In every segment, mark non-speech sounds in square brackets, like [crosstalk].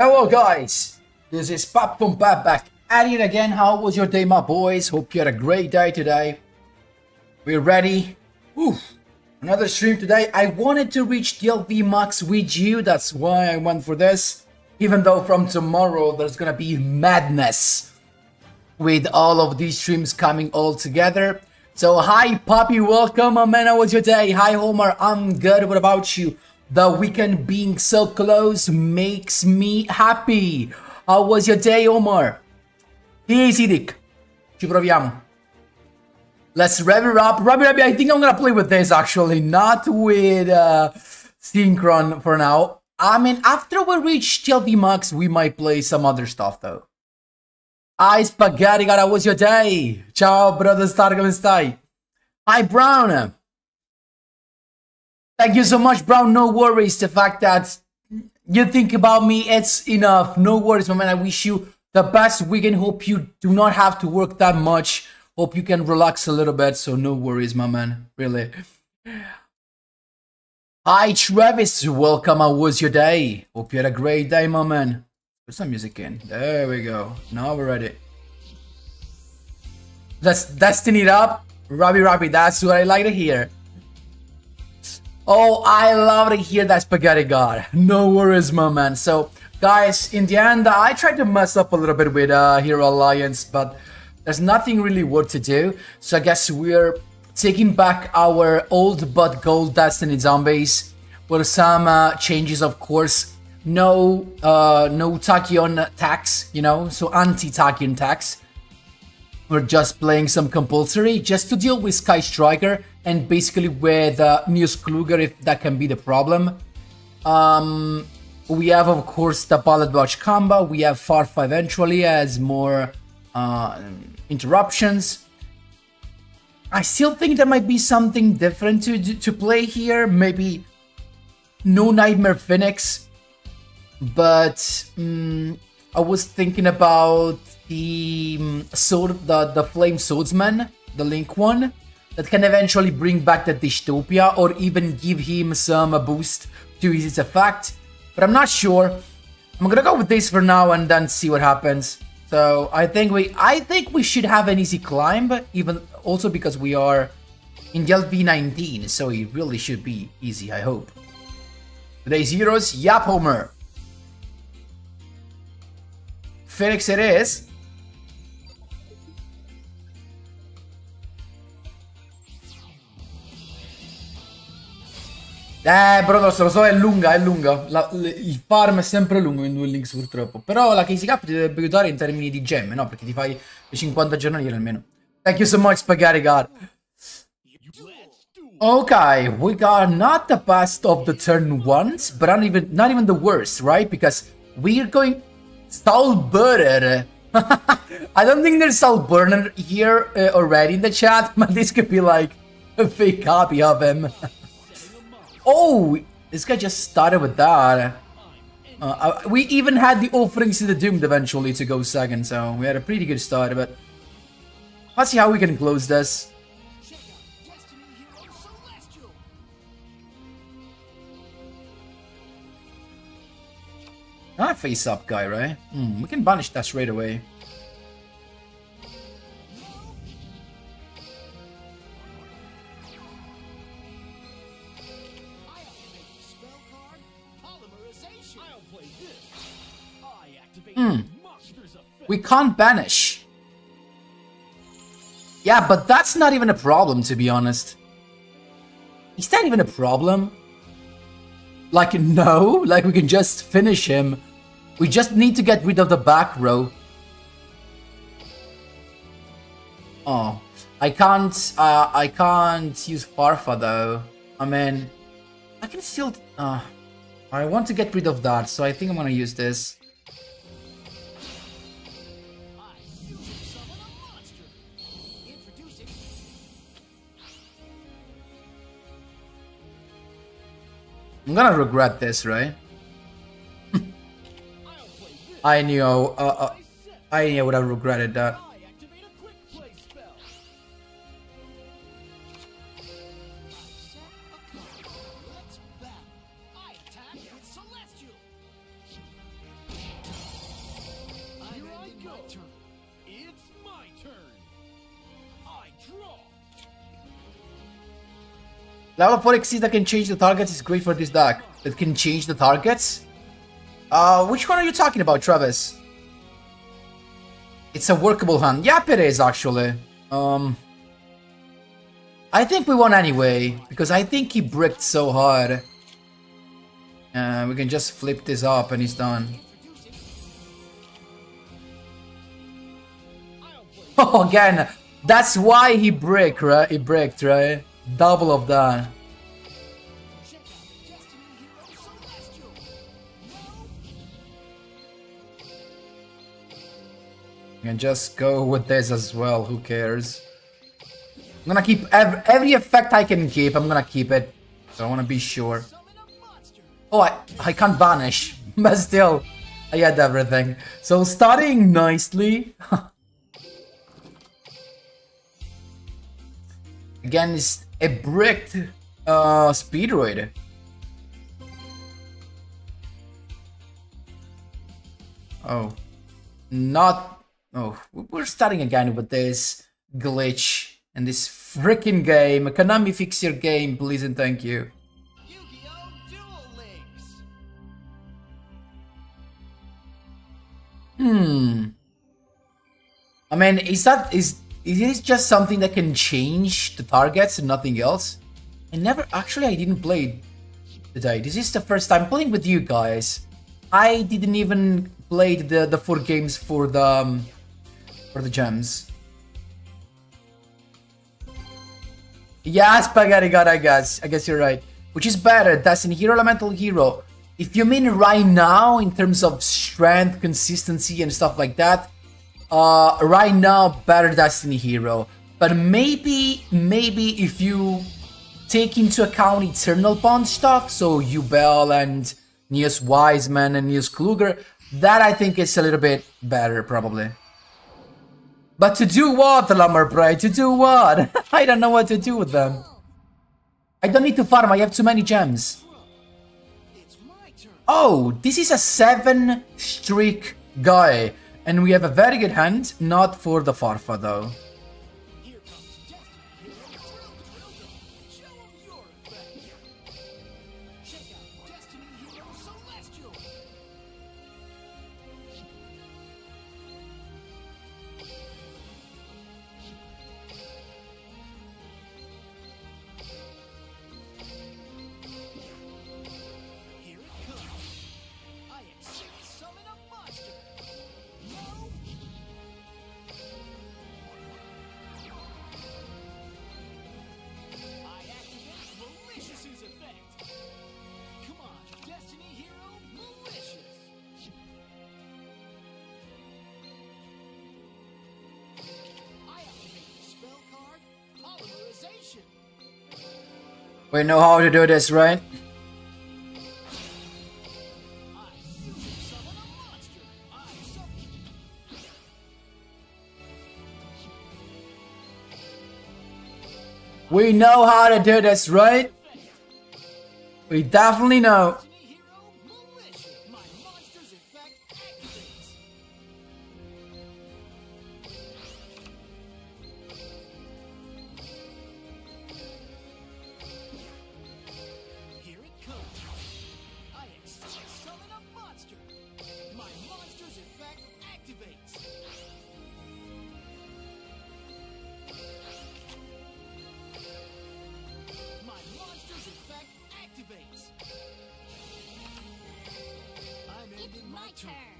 Hello guys, this is Pap from Pap back at it again. How was your day my boys? Hope you had a great day today. We're ready. Oof. Another stream today. I wanted to reach DLV Max with you, that's why I went for this. Even though from tomorrow there's gonna be madness with all of these streams coming all together. So hi Poppy, welcome my man, how was your day? Hi Homer, I'm good, what about you? The weekend being so close makes me happy. How was your day Omar? Easy Dick. Ci proviamo. Let's rev it up. Rabbi Rabbi, I think I'm gonna play with this actually, not with uh, Synchron for now. I mean, after we reach DLV Max, we might play some other stuff though. Hi Spaghetti God, how was your day? Ciao brother Star, come stai? Hi Brown. Thank you so much, Brown. No worries. The fact that you think about me, it's enough. No worries, my man. I wish you the best weekend. Hope you do not have to work that much. Hope you can relax a little bit. So no worries, my man. Really. Hi, Travis. Welcome. How was your day? Hope you had a great day, my man. Put some music in. There we go. Now we're ready. Let's destiny it up. Robbie Robbie, that's what I like to hear. Oh, I love to hear that spaghetti god. No worries, my man. So, guys, in the end, I tried to mess up a little bit with uh, Hero Alliance, but there's nothing really worth to do. So I guess we're taking back our old but gold Destiny zombies with some uh, changes, of course. No, uh, no Tachyon tax, you know, so anti-Tachyon tax. We're just playing some compulsory just to deal with Sky Striker and basically with uh, Neos Kluger if that can be the problem. Um, we have, of course, the Bullet Watch combo. We have Farfa eventually as more uh, interruptions. I still think there might be something different to, to play here. Maybe no Nightmare Phoenix, but um, I was thinking about the um, sword, the the Flame Swordsman, the Link one, that can eventually bring back the Dystopia or even give him some boost to his effect. But I'm not sure. I'm gonna go with this for now and then see what happens. So I think we I think we should have an easy climb, even also because we are in the LV 19, so it really should be easy, I hope. Today's heroes, Yap Homer. Felix it Eh, Brodos, lo so, è lunga, è lunga. La, le, il farm è sempre lungo in Duel Links purtroppo. Però la Casey Cup ti dovrebbe aiutare in termini di gemme, no? Perché ti fai le 50 giornaliere almeno. Thank you so much, Spaghetti God. Okay, we got not the best of the turn ones, but not even not even the worst, right? Because we're going Soul Burner. [laughs] I don't think there's Soul Burner here uh, already in the chat, [laughs] but this could be like a fake copy of him. [laughs] Oh, this guy just started with that. Uh, uh, we even had the offerings to the Doomed eventually to go second, so we had a pretty good start, but let's see how we can close this. Not face up guy, right? Hmm, we can banish that straight away. Hmm. We can't banish. Yeah, but that's not even a problem, to be honest. Is that even a problem? Like, no? Like, we can just finish him. We just need to get rid of the back row. Oh. I can't, uh, I can't use Farfa, though. I mean, I can still, uh, I want to get rid of that, so I think I'm gonna use this. I'm gonna regret this, right? [laughs] I knew, uh, uh, I knew I would have regretted that. Level 4 Exceed that can change the targets is great for this deck. That can change the targets? Uh, which one are you talking about, Travis? It's a workable hand. Yep, it is, actually. Um... I think we won anyway, because I think he bricked so hard. Uh, we can just flip this up and he's done. Oh, [laughs] again, that's why he bricked, right? He bricked, right? Double of that. And just go with this as well, who cares? I'm gonna keep every, every effect I can keep, I'm gonna keep it. So I wanna be sure. Oh, I, I can't vanish, [laughs] but still, I had everything. So starting nicely. [laughs] Again, it's a bricked uh, Speedroid. Oh, not... Oh, we're starting again with this glitch and this freaking game. Konami, fix your game, please and thank you. Hmm. I mean, is that is is it just something that can change the targets and nothing else? I never actually I didn't play today. This is the first time playing with you guys. I didn't even play the the four games for the um, for the gems. Yeah, Spaghetti God, I guess. I guess you're right. Which is better, Destiny Hero, Elemental Hero? If you mean right now, in terms of strength, consistency, and stuff like that, uh, right now, better Destiny Hero. But maybe, maybe if you take into account Eternal Bond stuff, so Yubel and Neos Wiseman and Neos Kluger, that I think is a little bit better, probably. But to do what, Lumberprey? To do what? [laughs] I don't know what to do with them. I don't need to farm, I have too many gems. Oh, this is a 7 streak guy. And we have a very good hand, not for the Farfa though. We know how to do this, right? We know how to do this, right? We definitely know.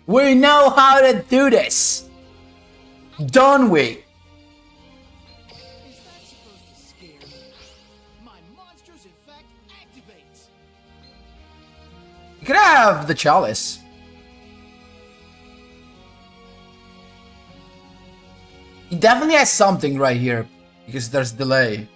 We know how to do this! Don't we? You could have the chalice. He definitely has something right here because there's delay.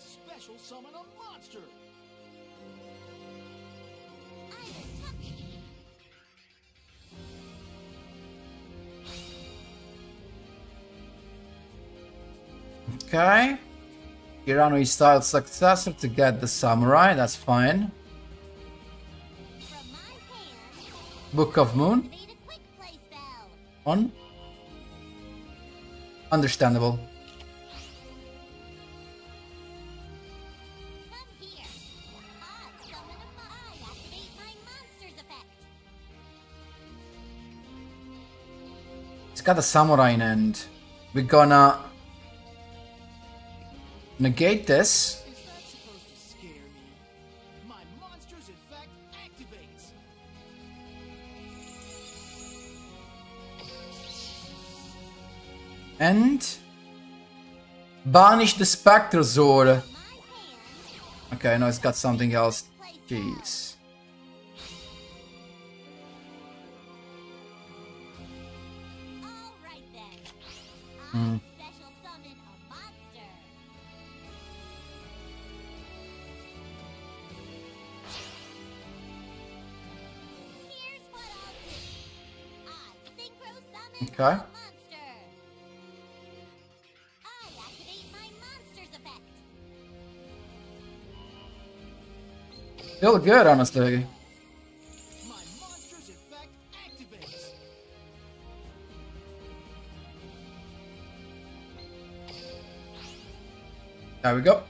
Special summon a monster. Okay. Shiranui style successor to get the samurai, that's fine. From my hand, Book of Moon monster's effect. It's got a samurai in end. We're gonna negate this. And banish the. My hand, Okay, no, it's got something else. Jeez. Hmm. All right Feel good, honestly. There we go.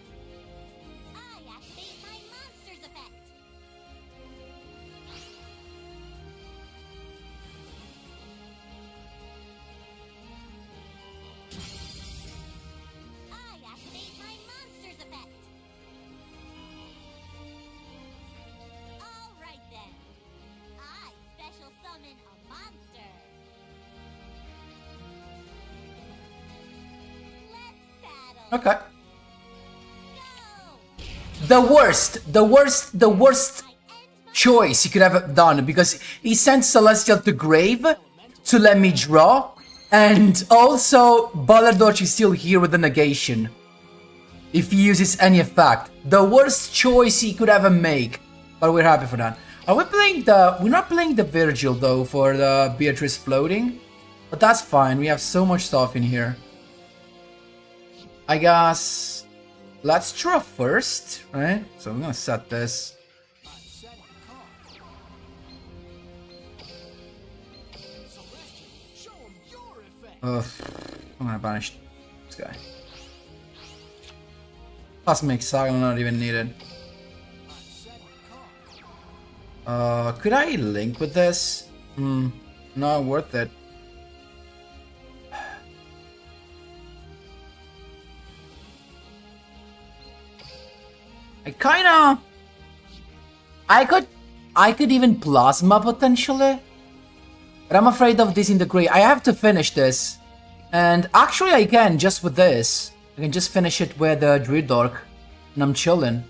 Worst, the worst, the worst choice he could have done because he sent Celestial to grave to let me draw, and also Balladorch is still here with the negation. If he uses any effect, the worst choice he could ever make. But we're happy for that. Are we playing the? We're not playing the Virgil though for the Beatrice floating, but that's fine. We have so much stuff in here. I guess let's draw first, right? So I'm gonna set this. Ugh, I'm gonna banish this guy. Cosmic Saga not even needed. Uh, could I link with this? Hmm, not worth it. I kinda... I could... I could even Plasma potentially. But I'm afraid of this in the gray. I have to finish this. And actually I can, just with this. I can just finish it with uh, Drill Dark. And I'm chilling.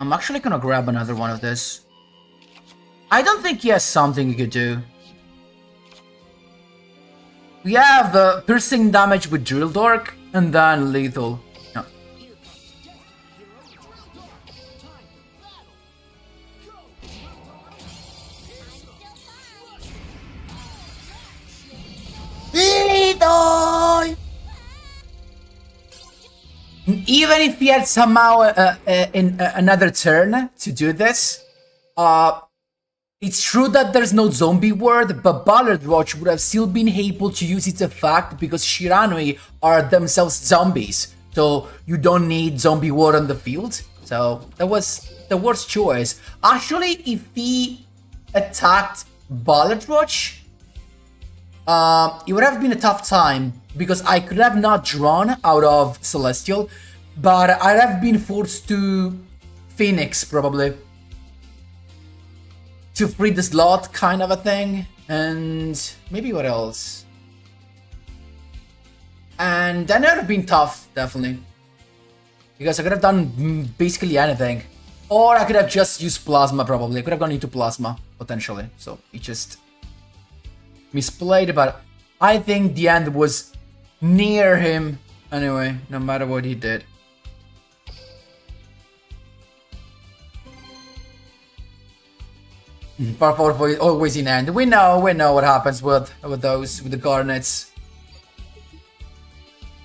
I'm actually gonna grab another one of this. I don't think he has something he could do. We have uh, piercing damage with Drill Dark and then lethal. No. Here comes Destiny Hero Drill Dark. Time for battle. Go, Drill Dark. Here's I'm some still Even if he had somehow uh, uh, in uh, another turn to do this, uh, it's true that there's no Zombie World, but Ballard Watch would have still been able to use its effect because Shiranui are themselves zombies. So you don't need Zombie World on the field. So that was the worst choice. Actually, if he attacked Ballard Watch, uh, it would have been a tough time because I could have not drawn out of Celestial, but I'd have been forced to Phoenix probably to free the slot, kind of a thing, and maybe what else? And that would have been tough, definitely, because I could have done basically anything, or I could have just used Plasma probably. I could have gone into Plasma potentially, so it just misplayed, but I think the end was near him. Anyway, no matter what he did. Four voice always in end. We know, we know what happens with with those with the garnets.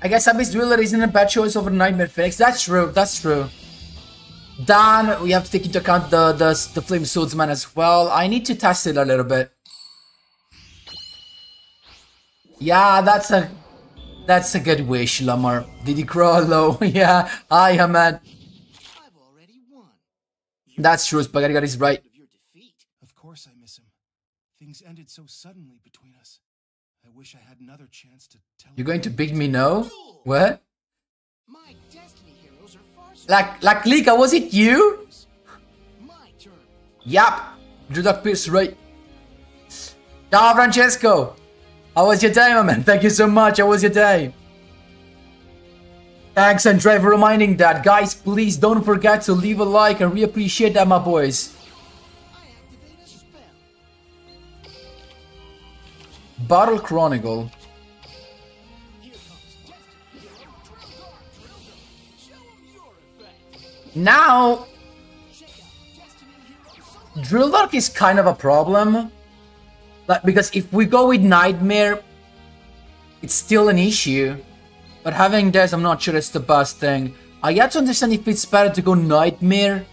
I guess Abyss Dweller isn't a bad choice over Nightmare Phoenix. That's true. That's true. Dan, we have to take into account the the the Flame Swordsman as well. I need to test it a little bit. Yeah, that's a that's a good wish, Lamar. Did he crawl low? [laughs] yeah, I am man. I've already won. That's true. Spaghetti God is right. Of your defeat. Of course I miss him. Things ended so suddenly between us. I wish I had another chance to tell You're going to big me no? What? My destiny heroes are far Like like Lika, was it you? My turn. Yup. Drew Duck Pierce, right. Ciao, Francesco. How was your day, my man? Thank you so much. How was your day? Thanks, and for reminding that. Guys, please don't forget to leave a like. I really appreciate that, my boys. Your Chronicle. Now. Drill Dark is kind of a problem. Like, because if we go with Nightmare, it's still an issue. But having this, I'm not sure it's the best thing. I yet to understand if it's better to go Nightmare.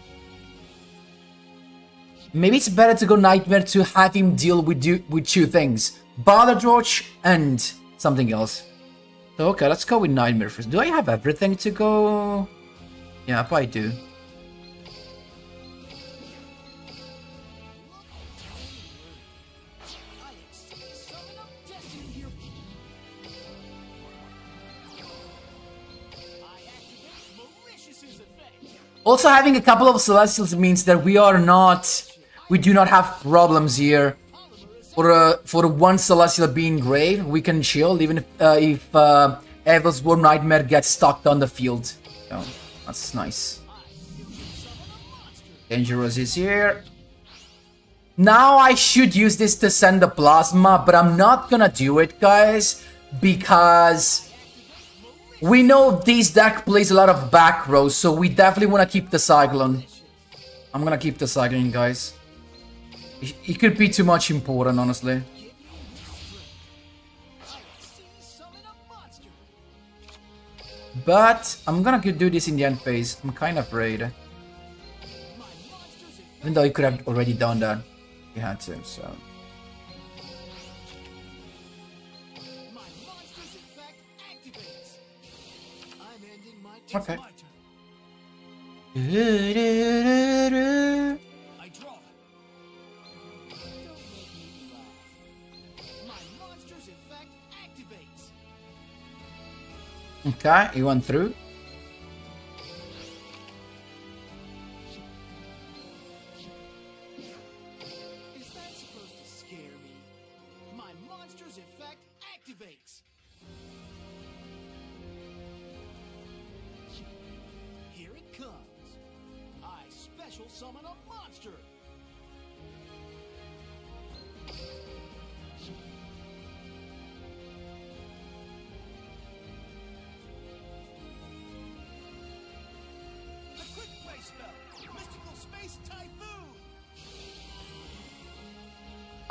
Maybe it's better to go Nightmare to have him deal with, you, with two things. Baladroch and something else. So, okay, let's go with Nightmare first. Do I have everything to go? Yeah, I do. Malicious's effect. Also, having a couple of Celestials means that we are not, we do not have problems here. For uh, for one Celestial being grave, we can chill even if uh, if uh, Evilswarm Nightmare gets stuck on the field. So that's nice. Dangerous is here. Now I should use this to send the plasma, but I'm not gonna do it, guys, because we know this deck plays a lot of back rows, so we definitely want to keep the Cyclone. I'm gonna keep the Cyclone, guys. It, it could be too much important, honestly. But I'm gonna do this in the end phase. I'm kind of afraid. Even though he could have already done that. He had to, so. My [laughs] [laughs] Okay, he went through.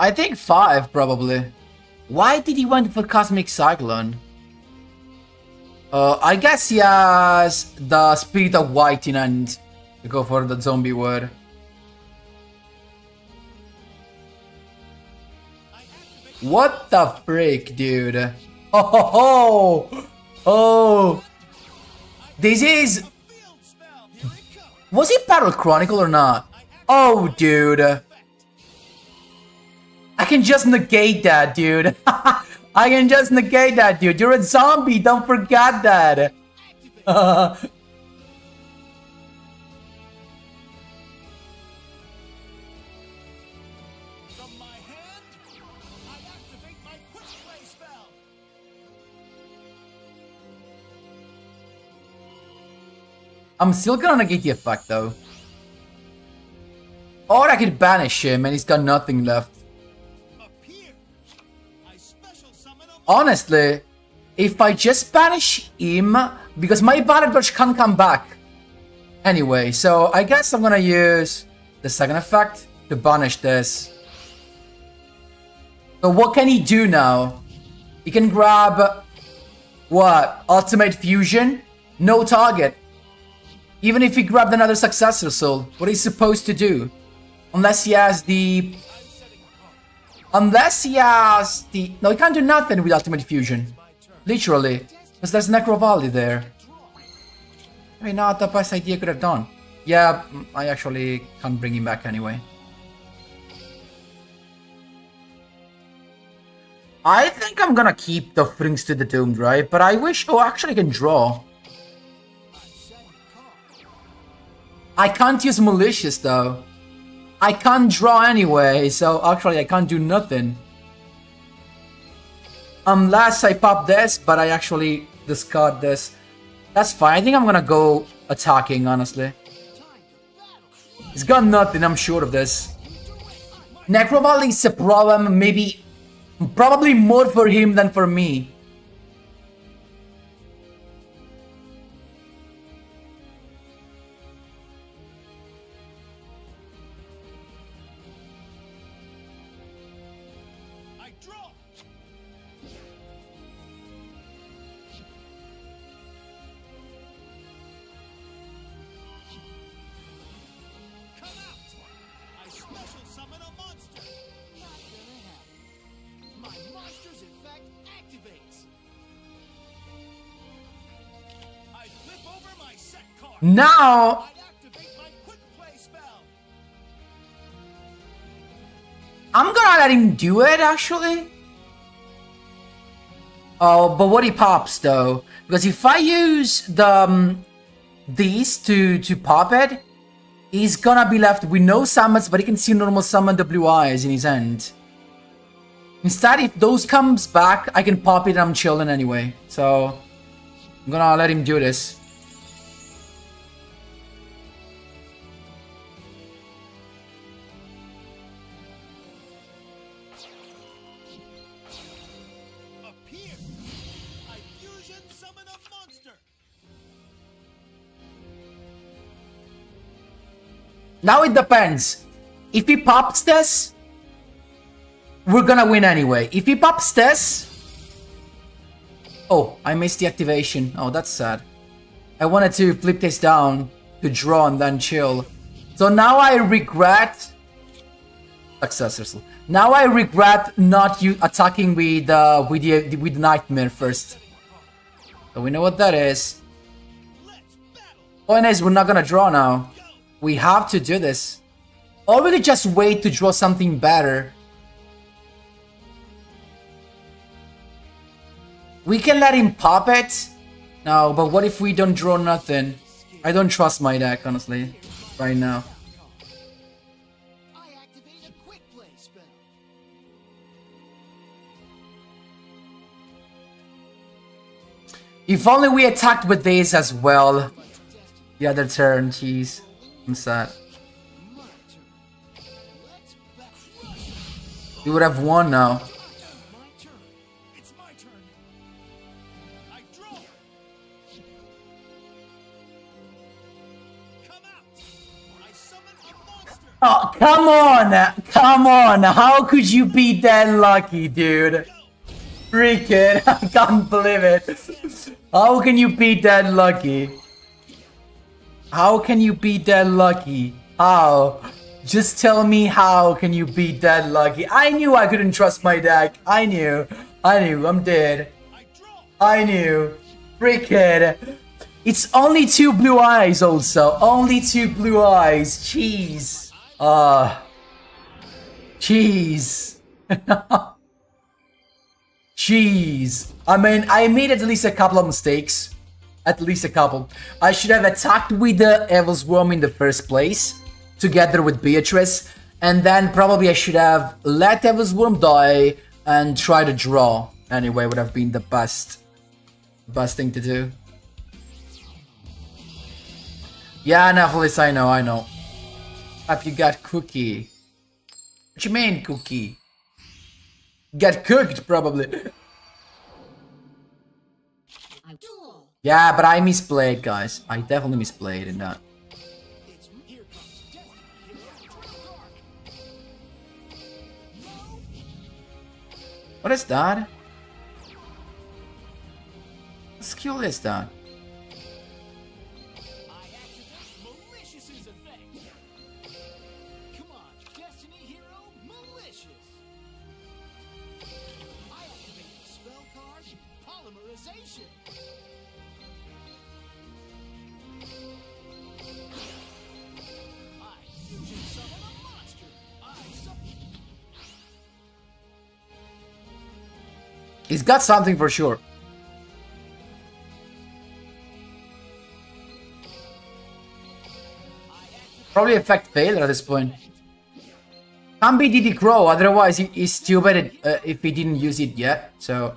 I think five, probably. Why did he went for Cosmic Cyclone? Uh, I guess he has the Spirit of White and go for the Zombie World. What the freak, dude? Oh, ho, ho. oh, this is. Was it Battle Chronicle or not? Oh, dude. I can just negate that, dude. [laughs] I can just negate that, dude. You're a zombie. Don't forget that. [laughs] I'm still gonna negate the effect, though. Or I could banish him and he's got nothing left. Honestly, if I just banish him, because my Dodge can't come back. Anyway, so I guess I'm gonna use the second effect to banish this. So what can he do now? He can grab what? Ultimate Fusion? No target. Even if he grabbed another Successor Soul, what is he supposed to do? Unless he has the... Unless he has the... No, he can't do nothing with Ultimate Fusion. Literally. Because there's Necro Valley there. I mean, not the best idea could have done. Yeah, mm, I actually can't bring him back anyway. I think I'm gonna keep the Rings to the Doomed, right? But I wish... Oh, actually I can draw. I can't use Malicious, though. I can't draw anyway, so actually I can't do nothing. Unless I pop this, but I actually discard this. That's fine. I think I'm gonna go attacking, honestly. He's got nothing, I'm sure of this. Necrovalley is a problem, maybe... Probably more for him than for me. Now. I'm gonna let him do it, actually. Oh, but what he pops, though? Because if I use the um, these to, to pop it, he's gonna be left with no summons, but he can see normal summon the blue eyes in his end. Instead, if those comes back, I can pop it and I'm chilling anyway. So, I'm gonna let him do this. Now it depends. If he pops this, we're gonna win anyway. If he pops this... Oh, I missed the activation. Oh, that's sad. I wanted to flip this down to draw and then chill. So now I regret... Successors. Now I regret not you attacking with uh, with the with Nightmare first. So we know what that is. Point is, we're not gonna draw now. We have to do this. Or we could just wait to draw something better. We can let him pop it. No, but what if we don't draw nothing? I don't trust my deck, honestly, right now. If only we attacked with this as well. The other turn, jeez. Let's battle. We would have won now. Oh, come on! Come on! How could you be that lucky, dude? Freaking, [laughs] I can't believe it. How can you be that lucky? How can you be that lucky? How? Just tell me how can you be that lucky? I knew I couldn't trust my deck. I knew. I knew. I'm dead. I knew. Freaking. It's only two blue eyes also. Only two blue eyes. Jeez. Ah. Jeez. [laughs] Jeez. I mean, I made at least a couple of mistakes. At least a couple. I should have attacked with the Evilswarm in the first place. Together with Beatrice. And then probably I should have let Evilswarm die and try to draw. Anyway, would have been the best. Best thing to do. Yeah, Nephilis, I know, I know. Up, you got cookie. What you mean, cookie? Get cooked, probably. [laughs] Yeah, but I misplayed, guys. I definitely misplayed in that. What is that? What skill is that? He's got something for sure. Probably effect failure at this point. Can't be DD Crow, otherwise he's stupid uh, if he didn't use it yet, so...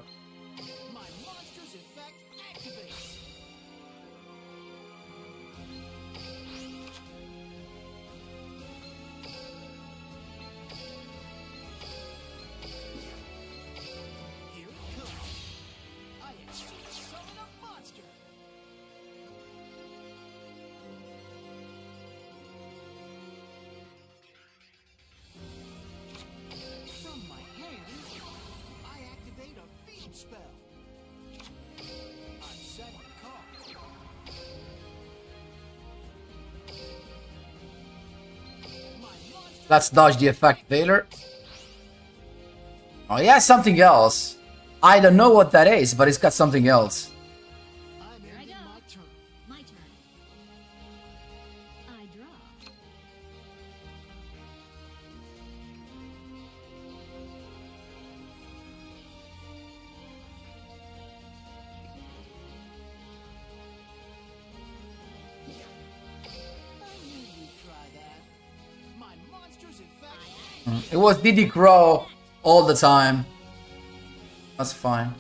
Let's dodge the effect failure. Oh, yeah, something else. I don't know what that is, but it's got something else. Was DD Crow all the time. That's fine.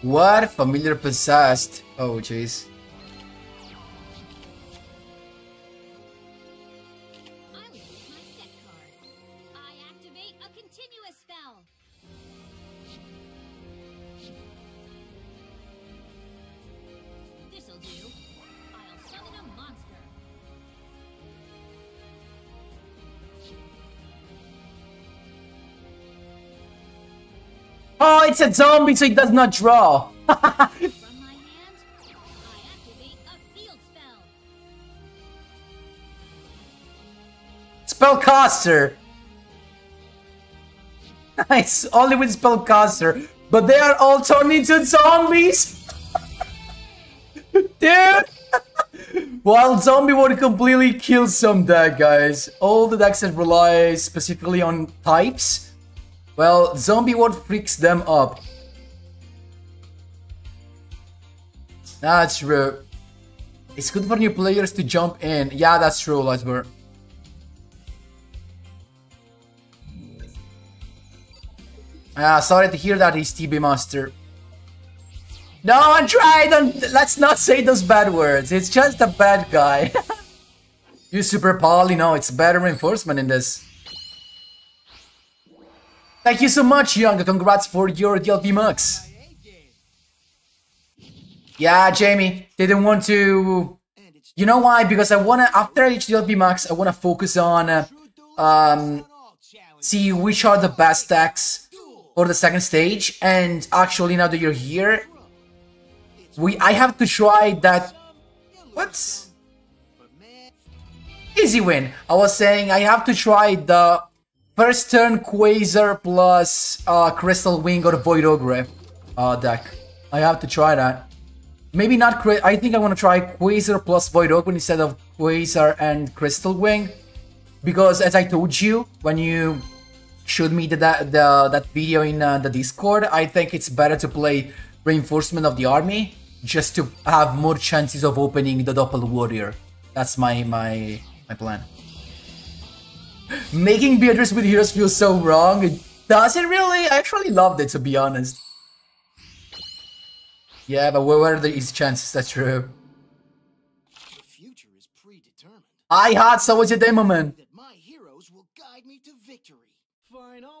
What? Familiar possessed. Oh, jeez. Continuous spell. This'll do. I'll summon a monster. Oh, it's a zombie, so it does not draw. [laughs] From Nice, only with Spellcaster. But they are all turned into zombies. Dude. While zombie would completely kill some deck, guys. All the decks that rely specifically on types, well, zombie world freaks them up. That's true. It's good for new players to jump in. Yeah, that's true, Lightbird. Ah, sorry to hear that, he's TB Master. Don't try, don't, let's not say those bad words. It's just a bad guy. [laughs] you super poly, no, it's better reinforcement in this. Thank you so much, Young. Congrats for your DLV Max. Yeah, Jamie, didn't want to. You know why? Because I wanna after HDLP Max, I wanna focus on uh, um see which are the best decks for the second stage. And actually, now that you're here, we I have to try that. Man, easy win? I was saying I have to try the first turn Quasar plus uh, Crystal Wing or Void Ogre uh, deck. I have to try that. Maybe not. I think I want to try Quasar plus Void Ogre instead of Quasar and Crystal Wing, because as I told you when you showed me the, that the that video in uh, the Discord, I think it's better to play Reinforcement of the Army just to have more chances of opening the Doppel Warrior. That's my my my plan. Making Beatrice with heroes feel so wrong. It does it really? I actually loved it to be honest. Yeah, but where are these chances that's true? The future is predetermined. I had so was your demo man. That my heroes will guide me to victory.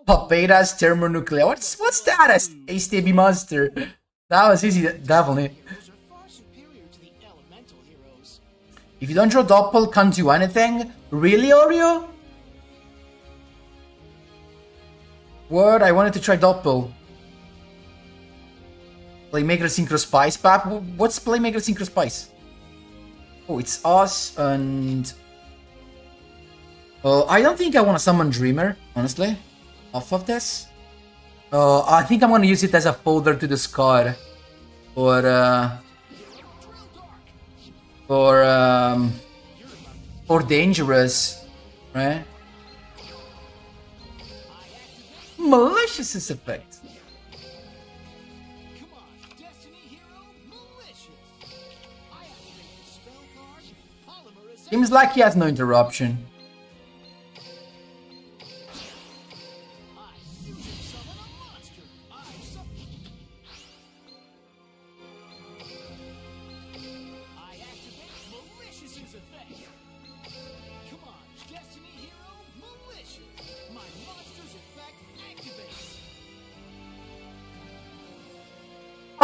Fine, Paperas thermonuclear. What's what's that? as HTB monster. That was easy, definitely. If you don't draw Doppel, can't do anything? Really, Oreo? Word, I wanted to try Doppel. Playmaker Synchro Spice, Pap? What's Playmaker Synchro Spice? Oh, it's us and... Uh, I don't think I want to summon Dreamer, honestly, off of this. Uh, I think I'm to use it as a folder to discard. Or, uh... Or, um... Or dangerous, right? Malicious effect. Seems like he has no interruption.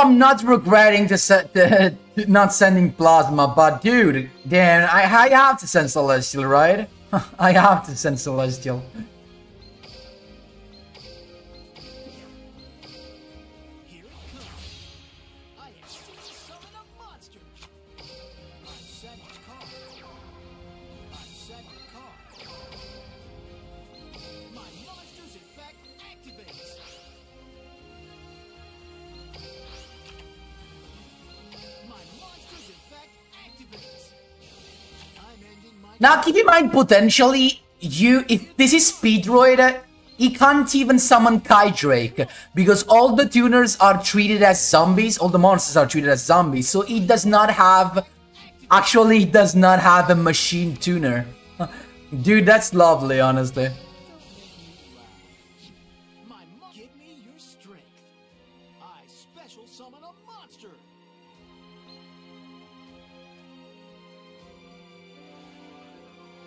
I'm not regretting to set the not sending plasma, but dude, damn, I, I have to send celestial, right? [laughs] I have to send celestial. Now keep in mind, potentially, you if this is Speedroid, he can't even summon Kai Drake because all the tuners are treated as zombies. All the monsters are treated as zombies, so he does not have. Actually, he does not have a machine tuner. [laughs] Dude, that's lovely, honestly.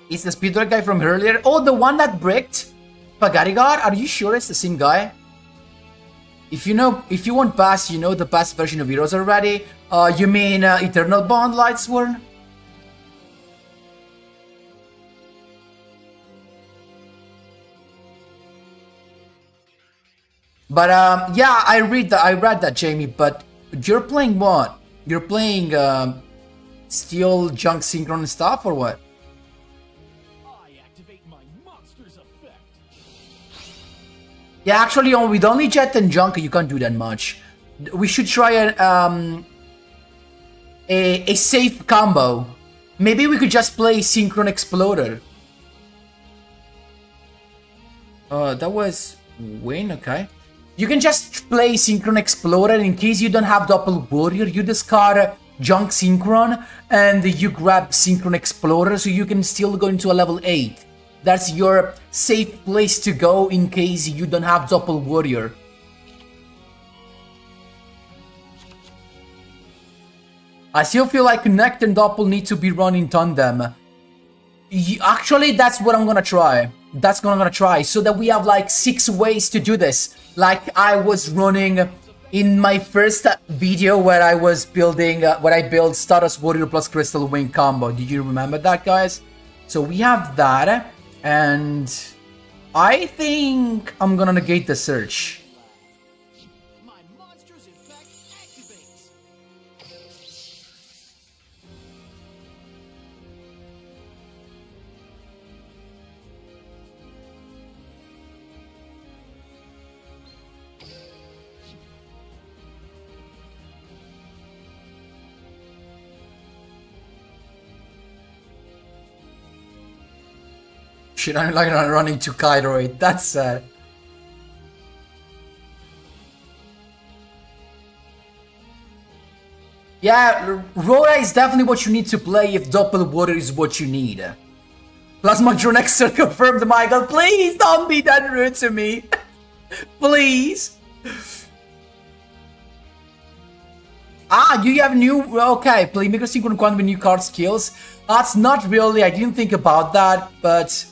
Is the Speedroid guy from earlier? Oh, the one that bricked Pagarigar? Are you sure it's the same guy? If you know, if you want pass, you know the past version of Heroes already. Uh, you mean uh, Eternal Bond Lightsworn? But um, yeah, I read that. I read that, Jamie. But you're playing what? You're playing um, Steel Junk Synchron stuff or what? Yeah, actually, on with only Jet and Junker, you can't do that much. We should try a um a, a safe combo. Maybe we could just play Synchron Explorer. Uh, that was Win, okay. You can just play Synchron Explorer in case you don't have Doppel Warrior. You discard Junk Synchron and you grab Synchron Explorer so you can still go into a level 8. That's your safe place to go in case you don't have Doppel Warrior. I still feel like Connect and Doppel need to be run in tandem. Actually, that's what I'm gonna try. That's what I'm gonna try, so that we have like six ways to do this. Like I was running in my first video where I was building, uh, where I built Stardust Warrior plus Crystal Wing combo. Do you remember that, guys? So we have that, and I think I'm gonna negate the search. Shit, I'm like running to Kairoid. That's sad. Yeah, Rora is definitely what you need to play if Doppel Warrior is what you need. Plasma Dronexer [laughs] confirmed, Michael. Please don't be that rude to me. [laughs] Please. Ah, you have new... Okay, Playmaker Synchron Quantum with new card skills. That's not really... I didn't think about that, but...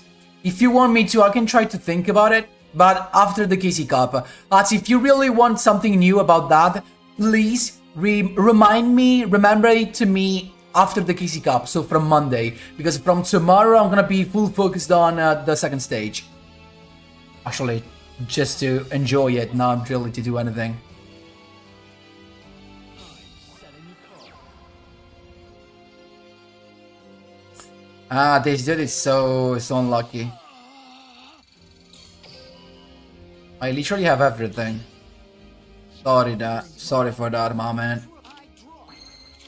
If you want me to, I can try to think about it. But after the KC Cup. That's if you really want something new about that, please re remind me, remember it to me after the KC Cup, so from Monday. Because from tomorrow, I'm gonna be full focused on uh, the second stage. Actually, just to enjoy it, not really to do anything. Ah, this dude is so so unlucky. I literally have everything. Sorry that sorry for that, my man.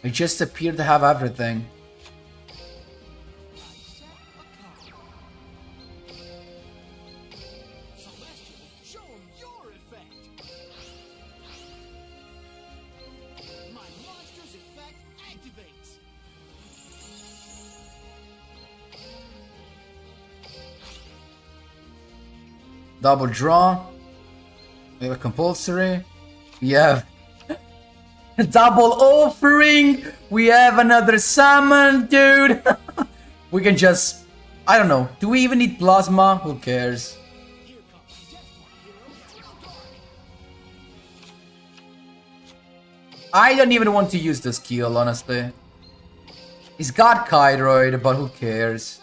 I just appear to have everything. Double draw. We have a compulsory. We have [laughs] double offering. We have another summon, dude. [laughs] we can just, I don't know. Do we even need plasma? Who cares? I don't even want to use the skill, honestly. He's got Kairoid, but who cares?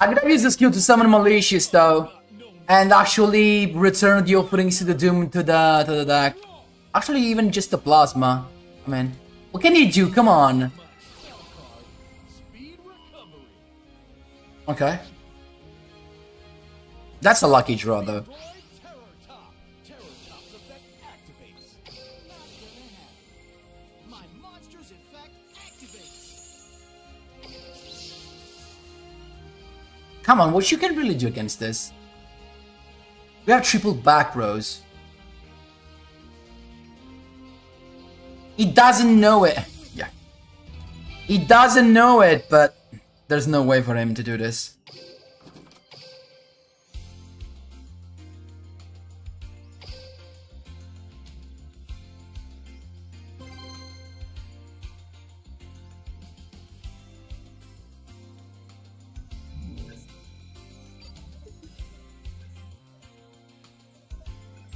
I'm gonna use the skill to summon Malicious, though. And actually return the offerings to the Doom to the, to the deck. Actually, even just the Plasma. I mean, what can you do? Come on. Okay. That's a lucky draw, though. Come on, what you can really do against this? We have triple back rows. He doesn't know it. Yeah. He doesn't know it, but there's no way for him to do this.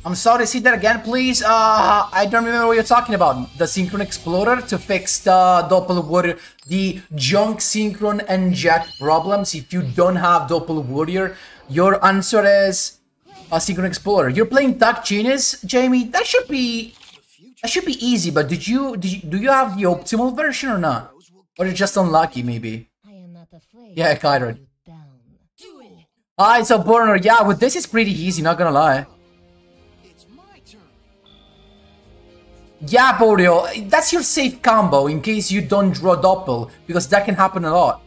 I'm sorry, see that again, please? Uh, I don't remember what you're talking about. The Synchron Explorer to fix the Doppel Warrior, the junk Synchron and Jet problems. If you don't have Doppel Warrior, your answer is a Synchron Explorer. You're playing Duck Genius, Jamie? That should be that should be easy. But did you, did you do you have the optimal version or not? Or you're just unlucky, maybe? I am not afraid Yeah, to let Kyron. you down. Do it. Ah, it's a burner. Yeah, with this is pretty easy. Not gonna lie. Yeah, Boreal, that's your safe combo in case you don't draw Doppel, because that can happen a lot.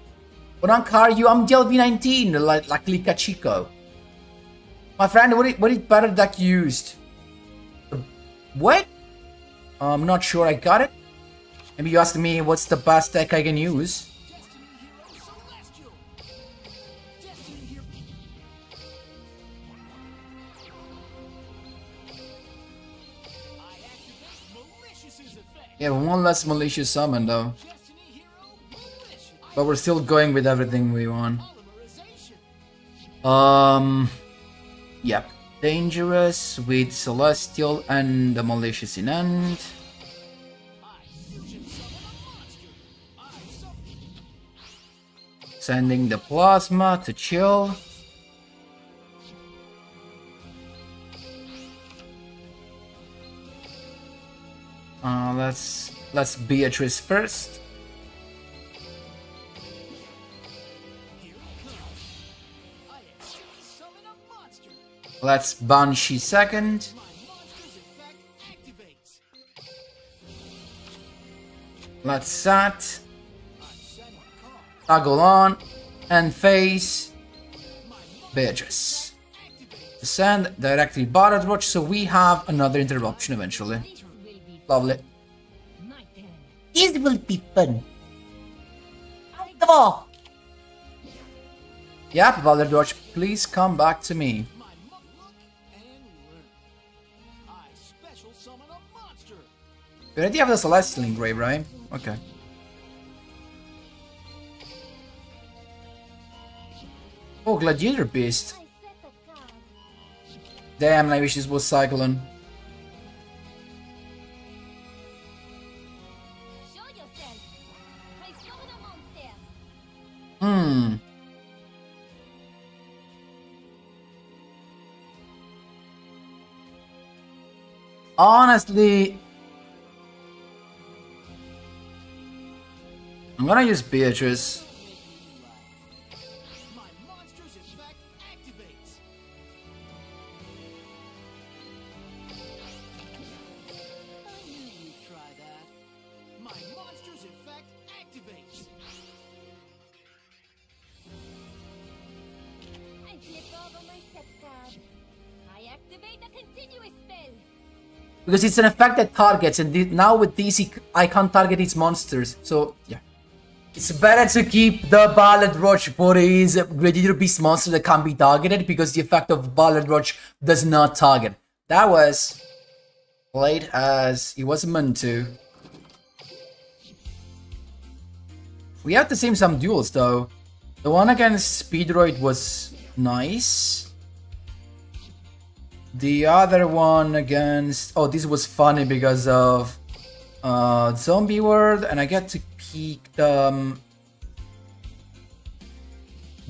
But on Karyu, I'm DLV19, like, like Lika Chico. My friend, what is, what is better deck used? What? I'm not sure I got it. Maybe you asked me what's the best deck I can use. Yeah, one less malicious summon though. But we're still going with everything we want. Um, yep. Dangerous with Celestial and the Malicious in end. Sending the Plasma to chill. Uh, let's let's Beatrice first. Let's Banshee second. Let's Sat. Toggle on and face Beatrice. Send directly Barret Watch, so we have another interruption eventually. Lovely. This will be fun. Come on. Yep, Valerdorch, please come back to me. We already have the Celestial Engrave, right? Okay. Oh, Gladiator Beast. Damn, I wish this was Cyclone. Honestly, I'm gonna use Beatrice. Because it's an effect that targets, and now with these, I can't target its monsters. So, yeah. It's better to keep the Ballad Roach for his Gladiator Beast monster that can't be targeted, because the effect of Ballad Roach does not target. That was played as he was meant to. We have to see some duels, though. The one against Speedroid was nice. The other one against oh this was funny because of uh zombie world and I get to peek the um,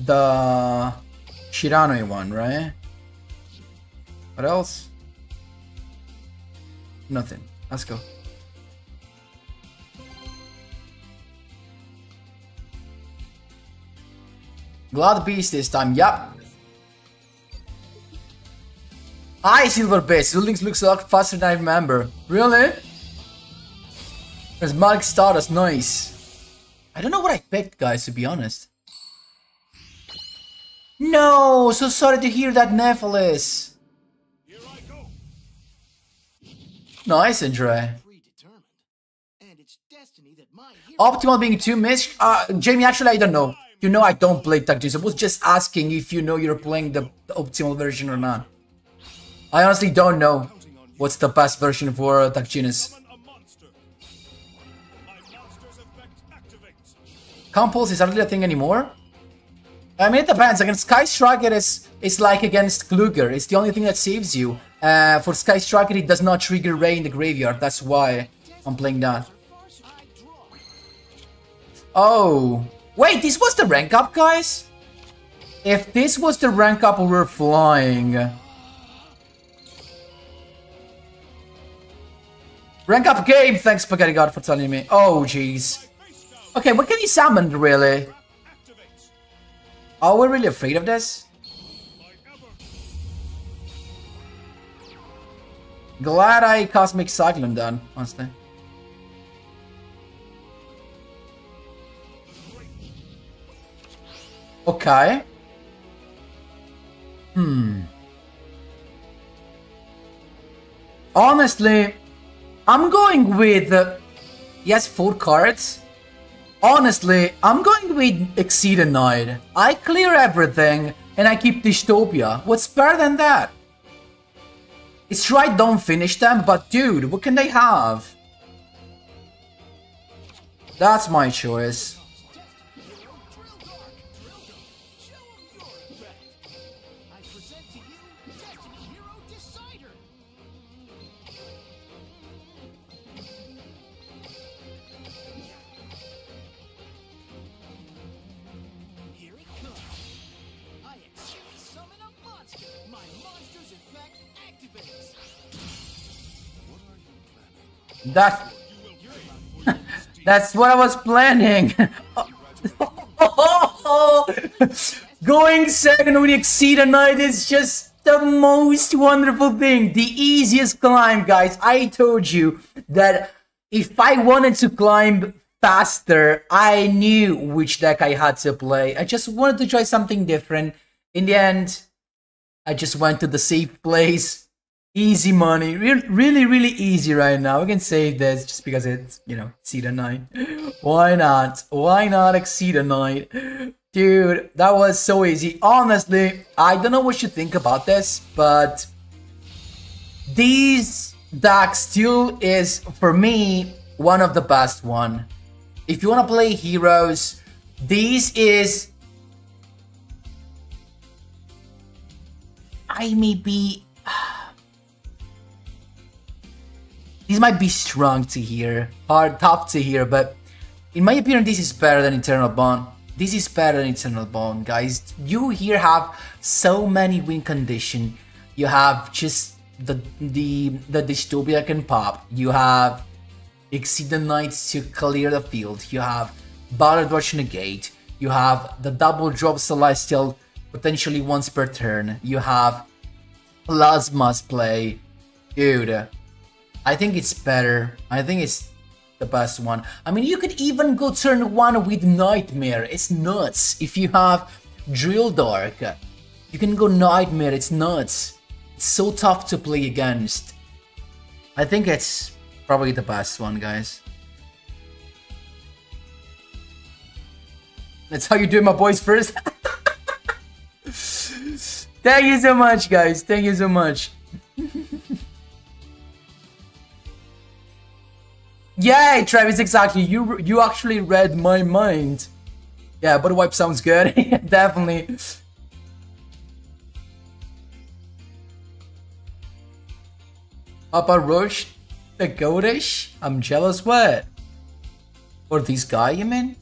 the Shiranui one, right? What else? Nothing. Let's go. Glad Beast this time, yep. Hi, Silver Base. Links looks a lot faster than I remember. Really? There's Malik Stardust, nice. I don't know what I picked, guys, to be honest. No, so sorry to hear that, Nephilis. Nice, Andre. Optimal being too missed? Uh, Jamie, actually, I don't know. You know I don't play Tactics. I was just asking if you know you're playing the optimal version or not. I honestly don't know what's the best version for uh, effect. Compulse is hardly a thing anymore. I mean, it depends. Against Sky Striker, it's, it's like against Kluger. It's the only thing that saves you. Uh, for Sky Striker, it does not trigger Ray in the graveyard. That's why I'm playing that. Oh. Wait, this was the rank up, guys? If this was the rank up, we were flying. Rank up game, thanks Spaghetti God for telling me. Oh, jeez. Okay, what can he summon, really? Are we really afraid of this? Glad I Cosmic Cyclone done, honestly. Okay. Hmm. Honestly, I'm going with... Uh, yes, four cards. Honestly, I'm going with Exciton Knight. I clear everything, and I keep Dystopia. What's better than that? It's right, don't finish them, but dude, what can they have? That's my choice. That... [laughs] That's what I was planning. [laughs] Going second with Exciton Knight is just the most wonderful thing. The easiest climb, guys. I told you that if I wanted to climb faster, I knew which deck I had to play. I just wanted to try something different. In the end, I just went to the safe place Easy money. Re- really, really easy right now. We can save this just because it's, you know, Exciton Knight [gasps] Why not? Why not Exciton Knight Dude, that was so easy. Honestly, I don't know what you think about this, but these deck still is, for me, one of the best one. If you want to play heroes, this is... I may be... These might be strong to hear, hard, tough to hear, but in my opinion, this is better than Eternal Bond. This is better than Eternal Bond, guys. You here have so many win condition. You have just the the the dystopia can pop. You have Exciton Knights to clear the field. You have battle rush negate. You have the double drop celestial potentially once per turn. You have plasma's play. Dude, I think it's better. I think it's the best one. I mean, you could even go turn one with Nightmare. It's nuts. If you have Drill Dark, you can go Nightmare. It's nuts. It's so tough to play against. I think it's probably the best one, guys. That's how you do it, my boys first. [laughs] Thank you so much, guys. Thank you so much. Yay, Travis, exactly. You you actually read my mind. Yeah, but wipe sounds good. [laughs] Definitely. Papa Roche, the goatish? I'm jealous what? Or this guy, you mean?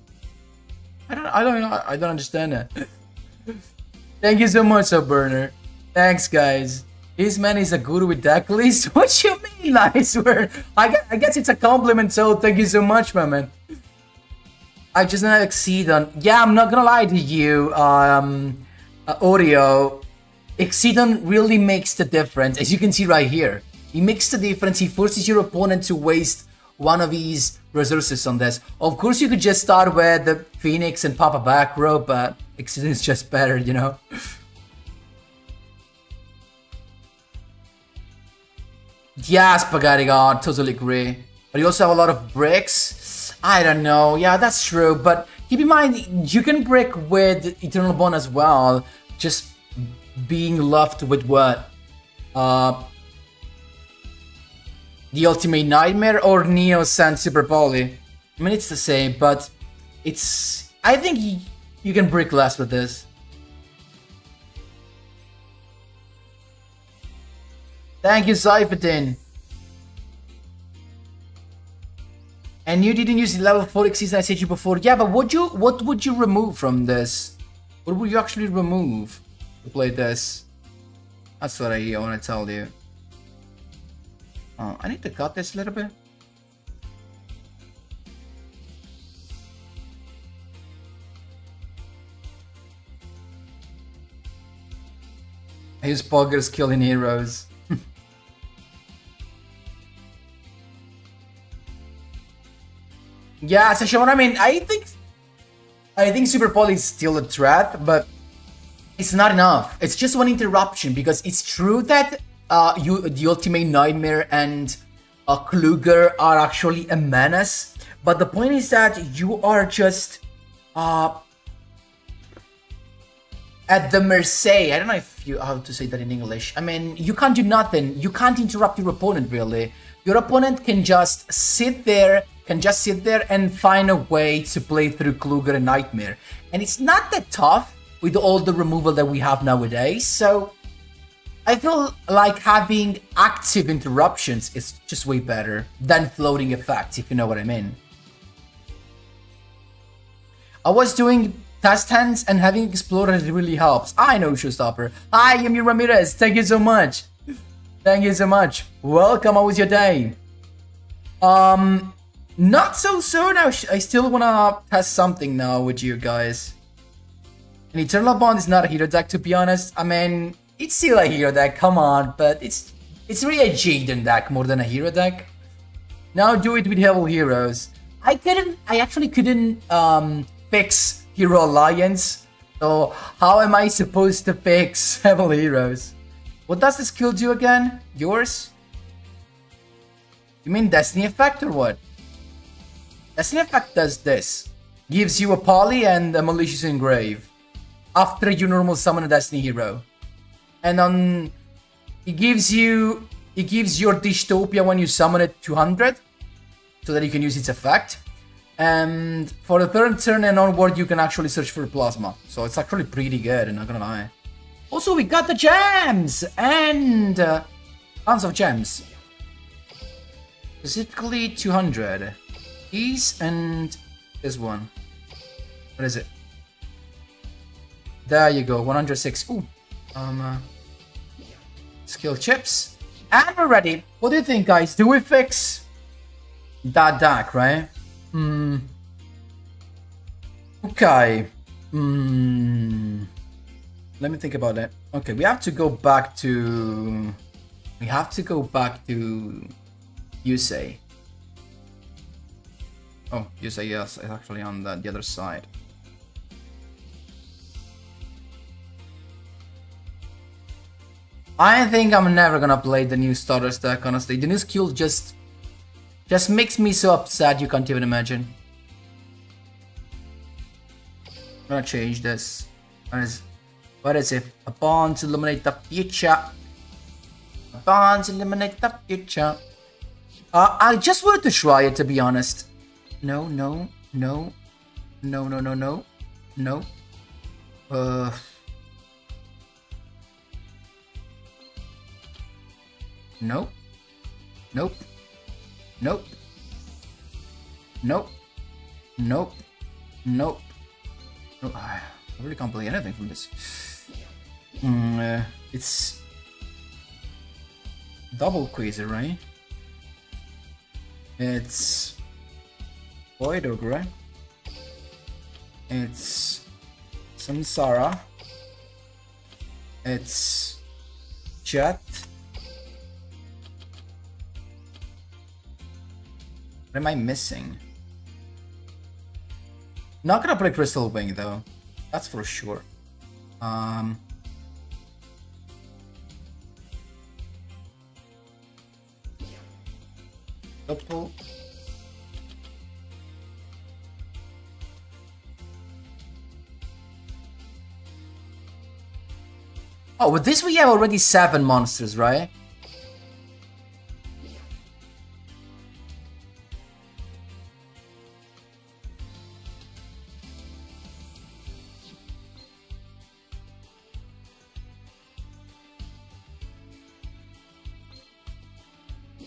I don't I don't know. I don't understand that. [laughs] Thank you so much, Burner. Thanks, guys. This man is a guru with deck list? [laughs] What you mean? I swear. I guess, I guess it's a compliment, so thank you so much, my man. I just not exceed on. Yeah, I'm not gonna lie to you, um, uh, Audio. Exciton really makes the difference, as you can see right here. He makes the difference. He forces your opponent to waste one of his resources on this. Of course, you could just start with the Phoenix and pop a back row, but Exciton is just better, you know. [laughs] Yeah, Spaghetti God, totally agree. But you also have a lot of bricks. I don't know. Yeah, that's true. But keep in mind, you can brick with Eternal Bond as well. Just being left with what? Uh, the Ultimate Nightmare or Neos and Super Poly. I mean, it's the same, but it's... I think you, you can brick less with this. Thank you, Cyphetin. And you didn't use the level 4 season I said you before. Yeah, but would you what would you remove from this? What would you actually remove to play this? That's what I, I want to tell you. Oh, I need to cut this a little bit. His poggers killing heroes. Yeah, Sean, I mean, I think I think Super Poly is still a threat, but it's not enough. It's just one interruption because it's true that uh, you, the Ultimate Nightmare and uh, Kluger are actually a menace, but the point is that you are just uh, at the mercy. I don't know if you how to say that in English. I mean, you can't do nothing. You can't interrupt your opponent really. Your opponent can just sit there can just sit there and find a way to play through Kluger and Nightmare. And it's not that tough with all the removal that we have nowadays, so I feel like having active interruptions is just way better than floating effects, if you know what I mean. I was doing test hands and having explorers really helps. I know Showstopper. Hi, Yumi Ramirez. Thank you so much. Thank you so much. Welcome. How was your day? Um, not so soon. I, I still wanna test something now with you guys. And Eternal Bond is not a hero deck, to be honest. I mean, it's still a hero deck, come on, but it's it's really a Jaden deck more than a hero deck. Now do it with Heavy Heroes. I couldn't, I actually couldn't um, fix Hero Alliance. So how am I supposed to fix [laughs] Heavy Heroes? What does the skill do again? Yours? You mean Destiny Effect or what? Destiny Effect does this. Gives you a poly and a malicious engrave. After you normal summon a Destiny hero. And on it gives you it gives your dystopia when you summon it 200 so that you can use its effect. And for the third turn and onward, you can actually search for plasma. So it's actually pretty good, I'm not gonna lie. Also, we got the gems and uh, tons of gems. Specifically 200. These and this one. What is it? There you go, 106. Ooh. Um, uh, skill chips. And we're ready. What do you think, guys? Do we fix that deck, right? Hmm. Okay. Hmm. Let me think about it. Okay, we have to go back to... We have to go back to... Yusei. Oh, you say yes, it's actually on the, the other side. I think I'm never gonna play the new starter stack, honestly. The new skill just just makes me so upset you can't even imagine. I'm gonna change this. What is what is it? A bond to eliminate the future. A bond to eliminate the future. Uh, I just wanted to try it to be honest. No, no, no, no, no, no, no, no. Uh. Nope. Nope. Nope. Nope. Nope. Nope. Oh, I really can't play anything from this. Mm, uh, it's double Quasar, right? It's Void Ogre. It's Samsara. It's Jet. What am I missing? Not gonna play Crystal Wing though. That's for sure. Um. Couple. Oh, with this we have already seven monsters, right?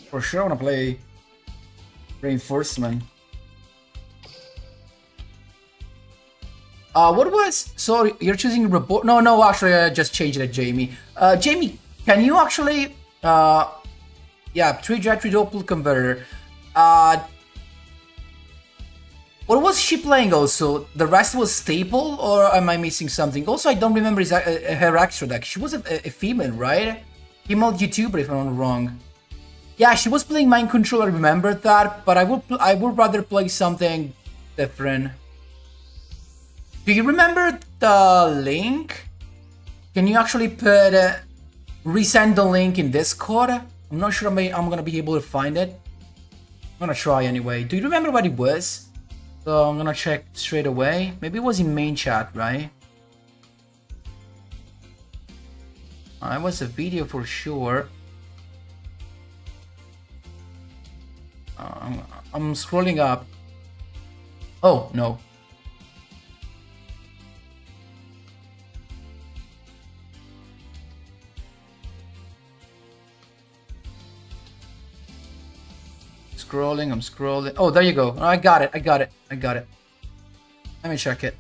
For sure I wanna play Reinforcement. Uh, what was... Sorry, you're choosing report... No, no, actually, I just changed it, Jamie. Uh, Jamie, can you actually... Uh, yeah, 3 Jet 3 Doppel Converter. Uh, what was she playing also? The rest was Staple, or am I missing something? Also, I don't remember his, uh, her extra deck. She was a, a female, right? Female YouTuber, if I'm not wrong. Yeah, she was playing Mind Control, I remember that, but I would I would rather play something different. Do you remember the link? Can you actually put uh, resend the link in Discord? I'm not sure I'm, I'm gonna be able to find it. I'm gonna try anyway. Do you remember what it was? So I'm gonna check straight away. Maybe it was in main chat, right? Uh, it was a video for sure. I'm, I'm scrolling up. Oh, no. Scrolling, I'm scrolling. Oh, there you go. I got it, I got it, I got it. Let me check it.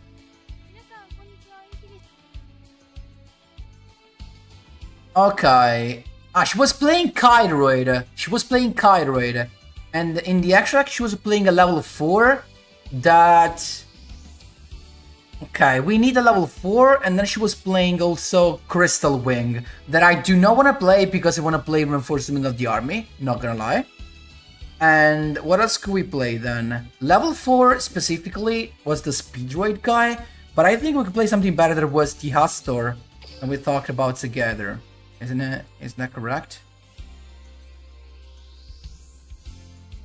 Okay. Ah, she was playing Kydroid. She was playing Kydroid. And in the extract, she was playing a level 4 that... Okay, we need a level 4, and then she was playing also Crystal Wing, that I do not want to play because I want to play Reinforcement of the Army, not gonna lie. And what else could we play then? Level 4 specifically was the Speedroid guy, but I think we could play something better that was the Hastor, and we talked about together. Isn't it? Isn't that correct?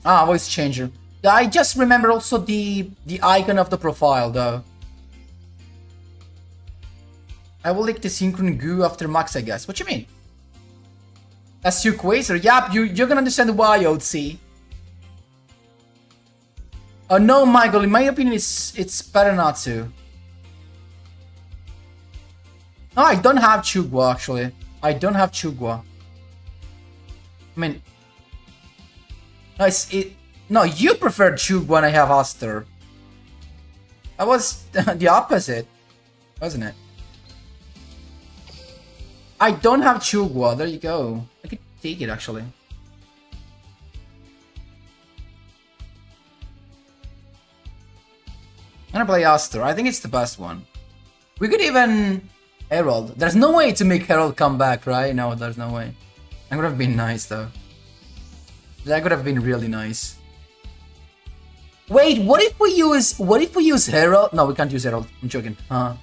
Ah, voice changer. I just remember also the the icon of the profile though. I will lick the synchron goo after max, I guess. What you mean? That's you, Quasar. Yep, you, you're gonna understand why, OC. Oh no, Michael, in my opinion, it's, it's better not to. No, I don't have Chugwa, actually. I don't have Chugwa. I mean... No, it's... It, no, you prefer Chugwa when I have Aster. That was [laughs] the opposite, wasn't it? I don't have Chugwa, there you go. I could take it, actually. Gonna play Aster. I think it's the best one. We could even... Herald. There's no way to make Herald come back, right? No, there's no way. That would have been nice, though. That could have been really nice. Wait, what if we use... What if we use Herald? No, we can't use Herald. I'm joking. Uh,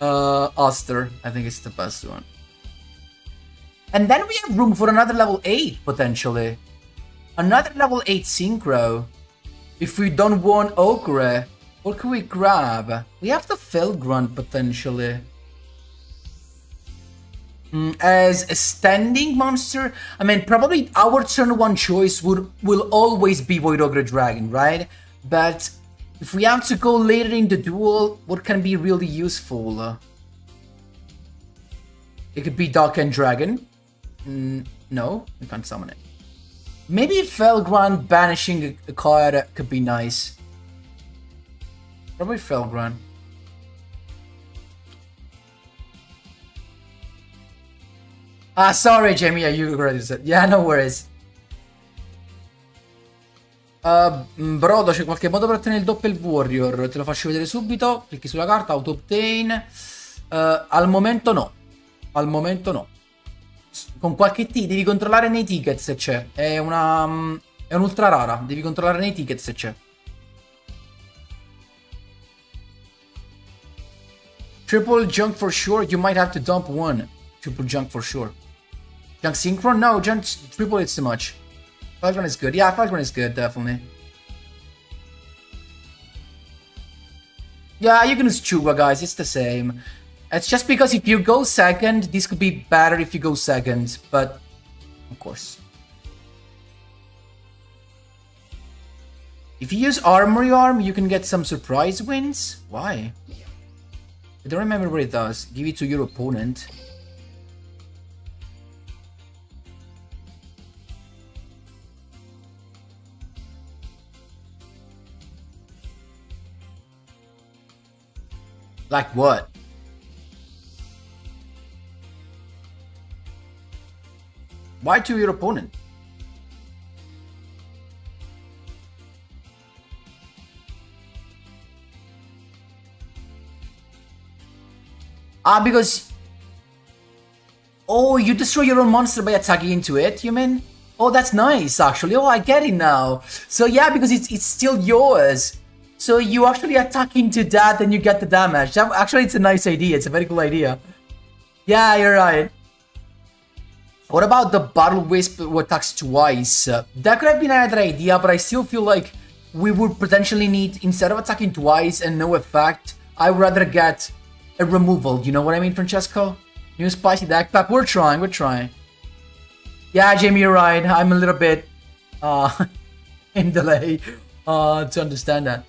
uh, Aster. I think it's the best one. And then we have room for another level 8, potentially. Another level 8 Synchro. If we don't want Okre, what can we grab? We have the Felgrand, potentially. Mm, as a standing monster, I mean, probably our turn one choice would will always be Void Ogre Dragon, right? But if we have to go later in the duel, what can be really useful? It could be Dark End Dragon. Mm, no, we can't summon it. Maybe Felgrand banishing a card could be nice. Probably Felgrund. Ah, sorry, Jamie. Yeah, you already said. Yeah, no worries. Uh, Brodo, c'è qualche modo per ottenere il Doppel Warrior? Te lo faccio vedere subito. Clicchi sulla carta, auto obtain. Uh, al momento no. Al momento no. Con qualche T devi controllare nei ticket se c'è. È una. Um, è un'ultra rara. Devi controllare nei ticket se c'è. Triple junk for sure. You might have to dump one. Triple junk for sure. Junk synchron? No, junk triple it's too much. Falcon is good. Yeah, Falcon is good, definitely. Yeah, you can use Chuba, guys. It's the same. It's just because if you go second, this could be better if you go second, but of course. If you use Armory Arm, you can get some surprise wins. Why? I don't remember what it does. Give it to your opponent. Like what? Why to your opponent? Ah, because... Oh, you destroy your own monster by attacking into it, you mean? Oh, that's nice, actually. Oh, I get it now. So yeah, because it's, it's still yours. So you actually attack into that and you get the damage. That, actually, it's a nice idea. It's a very cool idea. Yeah, you're right. What about the Battle Wisp who attacks twice? Uh, that could have been another idea, but I still feel like we would potentially need, instead of attacking twice and no effect, I would rather get a removal. You know what I mean, Francesco? New spicy deck pack. We're trying, we're trying. Yeah, Jamie, you're right. I'm a little bit uh, [laughs] in delay uh, to understand that.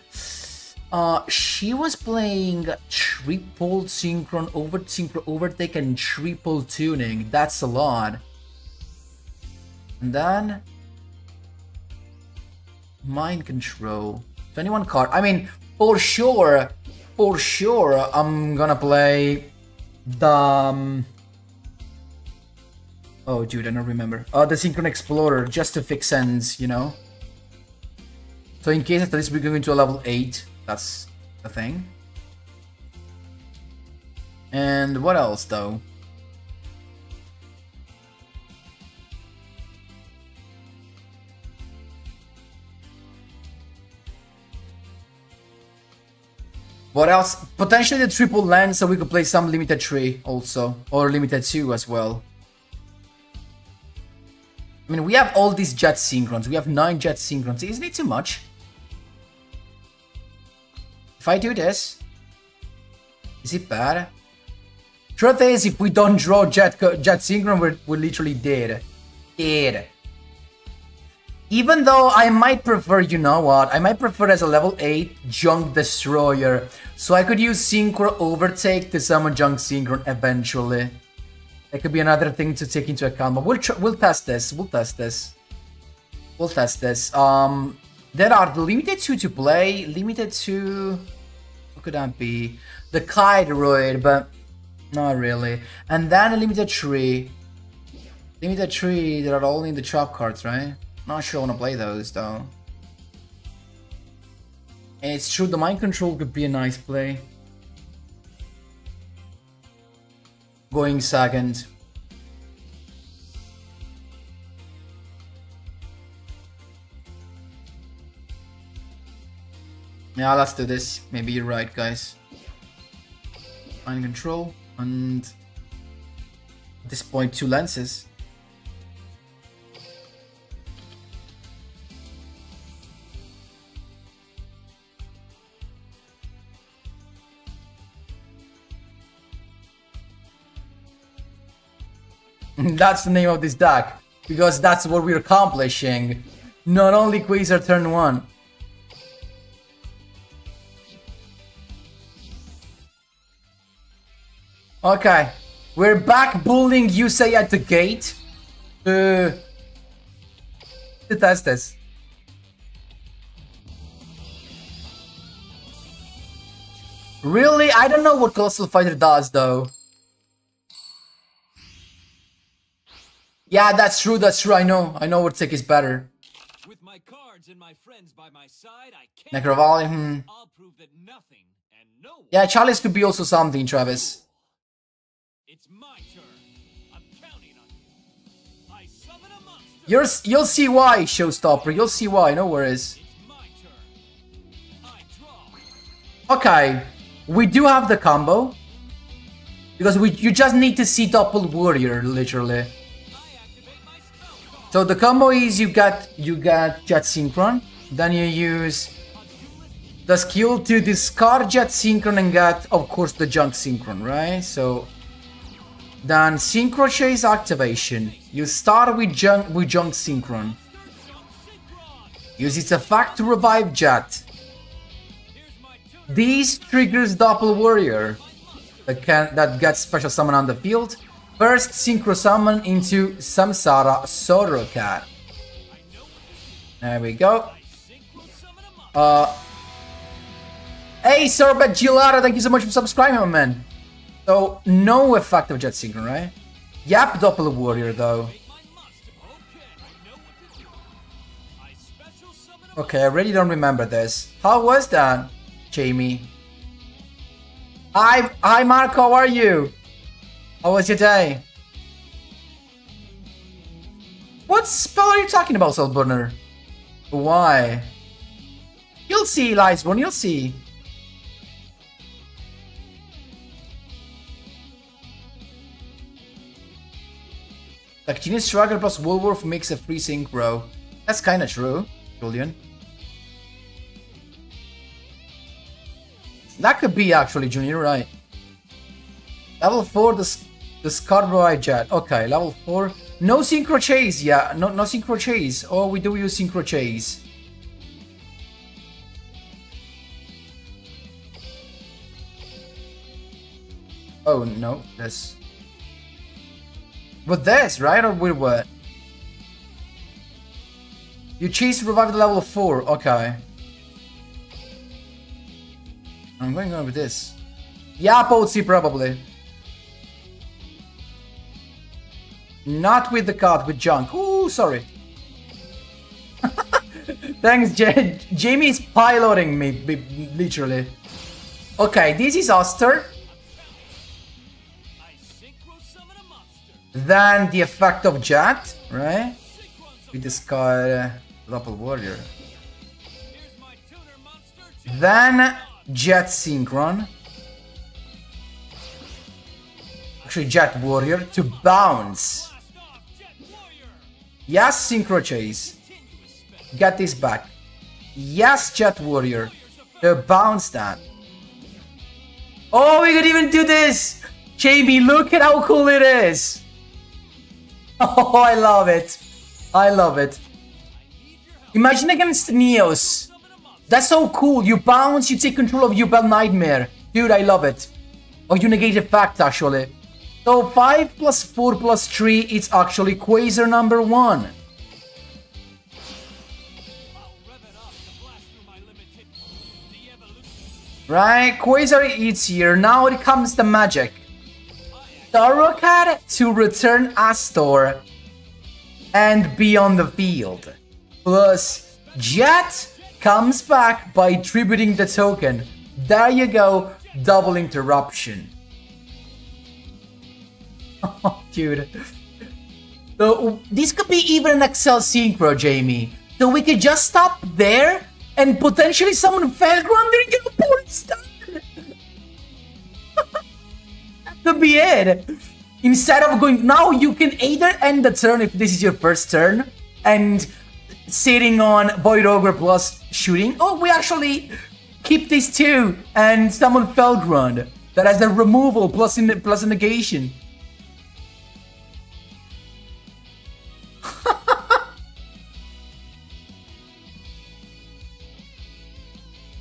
Uh, she was playing triple synchron, over synchro overtake, and triple tuning. That's a lot. And then mind control. 21 card. I mean, for sure, for sure, I'm gonna play the. Um... Oh, dude, I don't remember. Uh, the Synchron Explorer, just to fix ends, you know? So in case at least we're going to a level 8, that's the thing. And what else though? What else? Potentially the triple land so we could play some limited 3 also. Or limited 2 as well. I mean, we have all these jet synchrons. We have nine jet synchrons. Isn't it too much? If I do this, is it bad? Truth is, if we don't draw jet jet synchron, we're, we're literally dead. Dead. Even though I might prefer, you know what, I might prefer as a level 8 Junk Destroyer. So I could use Synchro Overtake to summon Junk Synchron eventually. That could be another thing to take into account, but we'll we'll test this. We'll test this. We'll test this. Um, there are the limited two to play. Limited two. What could that be? The Kydroid, but not really. And then a limited three. Limited three. There are only the trap cards, right? Not sure I want to play those though. It's true, the mind control could be a nice play. Going second. Yeah, let's do this. Maybe you're right, guys. Mind control and at this point two lenses. That's the name of this deck. Because that's what we're accomplishing. Not only Quasar turn 1. Okay. We're back bullying Yusei at the gate. To, to test this. Really? I don't know what Colossal Fighter does though. Yeah, that's true, that's true, I know. I know Urtik is better. With my cards and my friends by my side, I can't hmm. I'll prove that nothing and no Yeah, Chalice could be also something, Travis. It's my turn. I'm counting on you. I summon a monster. You're, you'll see why, Showstopper. You'll see why, no worries. It's my turn. I draw. Okay, we do have the combo. Because we you just need to see Doppel Warrior, literally. So the combo is you got you got Jet Synchron, then you use the skill to discard Jet Synchron and get, of course, the Junk Synchron, right? So then Synchro Chase activation. You start with Junk with Junk Synchron. Use its effect to revive Jet. These triggers Doppel Warrior that can that gets special summon on the field. First synchro summon into Samsara Sorokat. There we go. Synchro. Uh Hey Sorbet Gilada, thank you so much for subscribing, my man. So no effect of Jet Synchron, right? Yap Doppel Warrior though. Okay, I really don't remember this. How was that, Jamie? Hi, hi Marco, how are you? How was your day? What spell are you talking about, Soulburner? Why? You'll see, Lightsborn, you'll see. Like Genius Striker plus Woolworth makes a free sync, bro. That's kinda true, Julian. That could be actually, Junior, right. Level 4, the, the Scarborough Jet. Okay, level 4. No Synchro Chase, yeah. No, no Synchro Chase. Oh, we do use Synchro Chase. Oh, no, this. With this, right? Or with what? You chase to revive the level 4. Okay. I'm going with this. Yeah, Potsy, probably. Not with the card, with junk. Ooh, sorry. [laughs] Thanks, J Jamie's piloting me, literally. Okay, this is Oster. Then the effect of Jet, right? We discard uh, Doppel Warrior. Then Jet Synchron. Actually, Jet Warrior to bounce. Yes, Synchro Chase. Get this back. Yes, Jet Warrior. The bounce that. Oh, we could even do this! Jamie, look at how cool it is! [laughs] Oh, I love it. I love it. Imagine against Neos. That's so cool. You bounce, you take control of Yubel Nightmare. Dude, I love it. Oh, you negate the fact, actually. So 5 plus 4 plus 3, it's actually Quasar number 1. Right, Quasar eats here. Now it comes the magic. Darrokat to return Astor and be on the field. Plus, Jet comes back by tributing the token. There you go, double interruption. [laughs] Dude. So, um, this could be even an Excel Synchro, Jamie. So we could just stop there and potentially summon Felgrand during your turn. [laughs] that could be it. Instead of going... Now you can either end the turn if this is your first turn and sitting on Void Ogre plus shooting. Oh, we actually keep these two and summon Felgrand. That has the removal plus, in, plus a negation.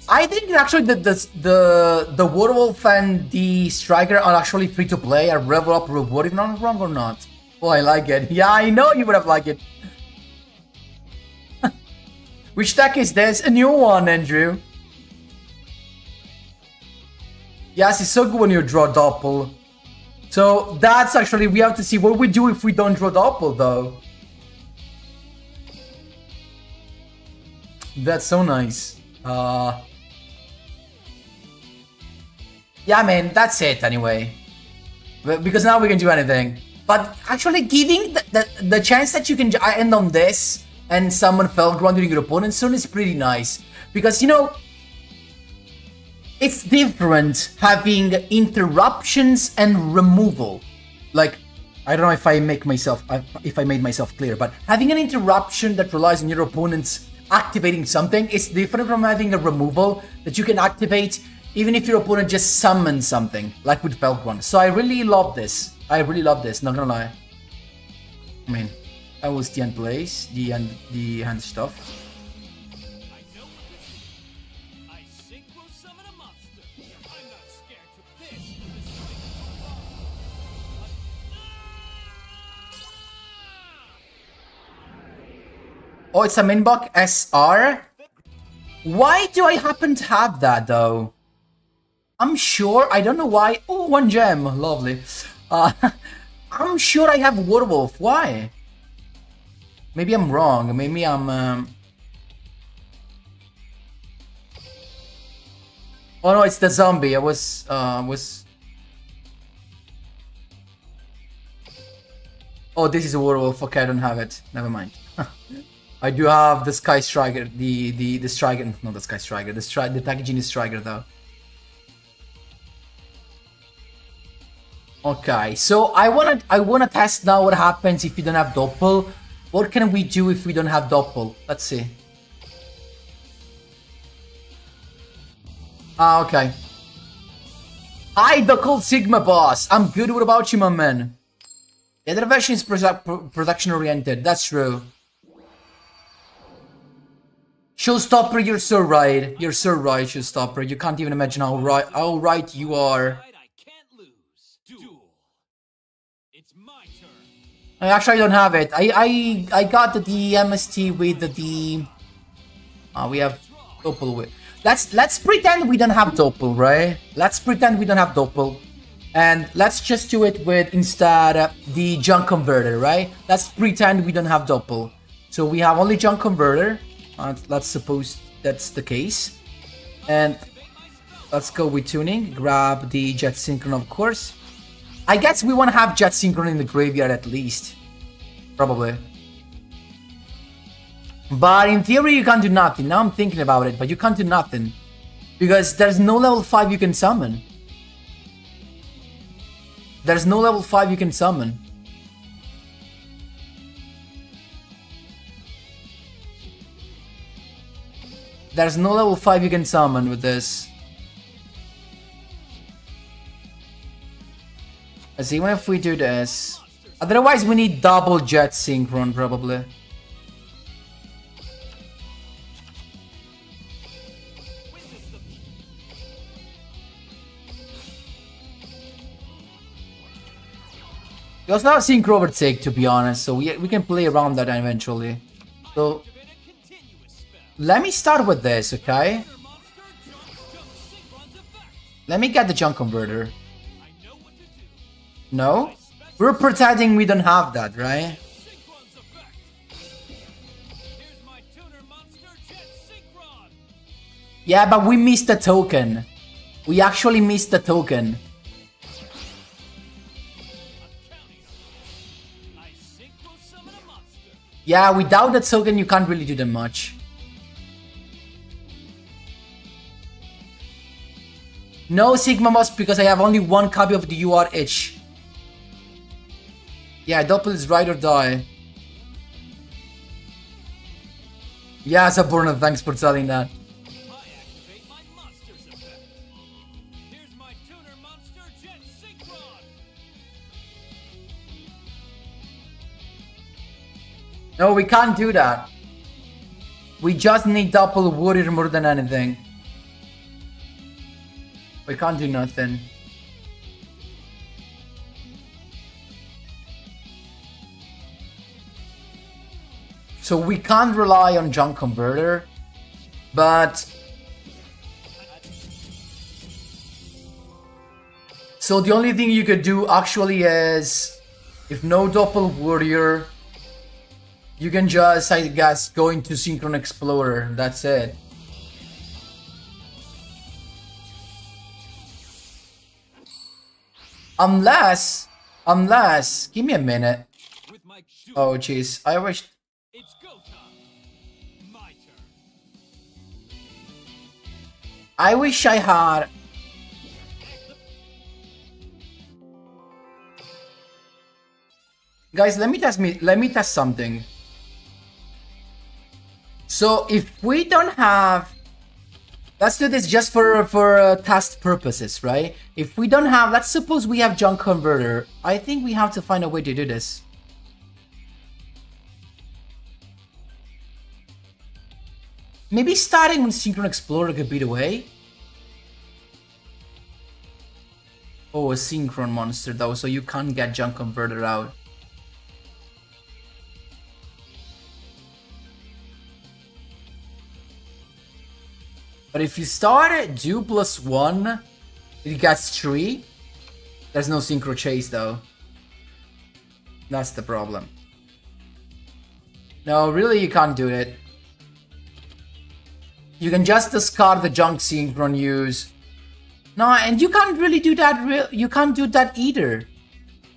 I think actually the the the, the Werewolf and the Striker are actually free to play. Are level up reward if I'm wrong or not. Oh, I like it. [laughs] Yeah, I know you would have liked it. [laughs] Which deck is this? A new one, Andrew. Yes, it's so good when you draw Doppel. So that's actually, we have to see what we do if we don't draw Doppel though. That's so nice. Uh, yeah, man, that's it anyway. Because now we can do anything. But actually giving the, the, the chance that you can end on this and summon Felgrand during your opponent's turn is pretty nice. Because, you know, it's different having interruptions and removal. Like, I don't know if I make myself, uh, if I made myself clear, but having an interruption that relies on your opponent's activating something is different from having a removal that you can activate even if your opponent just summons something, like with Felgrand. So I really love this. I really love this, not gonna lie. I mean, that was the end place, the end, the hand stuff. Oh, it's a Minbok SR? Why do I happen to have that, though? I'm sure, I don't know why. Oh, one gem, lovely. Uh, [laughs] I'm sure I have Werewolf. Why? Maybe I'm wrong. Maybe I'm... Um... Oh no, it's the zombie. I was... Uh, was... Oh, this is a werewolf. Okay, I don't have it. Never mind. [laughs] I do have the Sky Striker, the the the Striker, not the Sky Striker, the Stri the Takijini Striker though. Okay, so I wanna I wanna test now what happens if we don't have Doppel. What can we do if we don't have Doppel? Let's see. Ah, okay. Hi, the Cold Sigma boss. I'm good. What about you, my man? The other version is produ production oriented. That's true. Showstopper, you're so right. You're so right, Showstopper. You can't even imagine how right how right you are. Actually, I don't have it. I I I got the, the MST with the, the uh, we have Doppel with. Let's let's pretend we don't have Doppel, right? Let's pretend we don't have Doppel. And let's just do it with instead uh, the junk converter, right? Let's pretend we don't have Doppel. So we have only junk converter. Uh, let's suppose that's the case. And let's go with tuning. Grab the jet synchron, of course. I guess we want to have Jet Synchron in the graveyard at least. Probably. But in theory, you can't do nothing. Now I'm thinking about it, but you can't do nothing. Because there's no level 5 you can summon. There's no level 5 you can summon. There's no level 5 you can summon with this. Let's see, even if we do this... Otherwise, we need double jet synchron, probably. We also have synchro overtake, to be honest, so we, we can play around that eventually. So, let me start with this, okay? Let me get the junk converter. No? We're pretending we don't have that, right? Yeah, but we missed the token. We actually missed the token. Yeah, without the token you can't really do that much. No Sigma Moss because I have only one copy of the URH. Yeah, Doppel is ride or die. Yeah, Saburna, thanks for telling that. No, we can't do that. We just need Doppel warrior more than anything. We can't do nothing. So we can't rely on junk converter, but so the only thing you could do actually is if no Doppel warrior, you can just I guess go into Synchron Explorer. That's it. Unless, unless, give me a minute. Oh jeez, I wish. I wish I had. Guys, let me test me. Let me test something. So if we don't have, let's do this just for for uh, test purposes, right? If we don't have, let's suppose we have junk converter. I think we have to find a way to do this. Maybe starting with Synchron Explorer could be away? Oh, a Synchron monster though, so you can't get Junk Converter out. But if you start at 2 plus 1, it gets 3. There's no Synchro Chase though. That's the problem. No, really you can't do it. You can just discard the junk synchron use. No, and you can't really do that. Real, you can't do that either,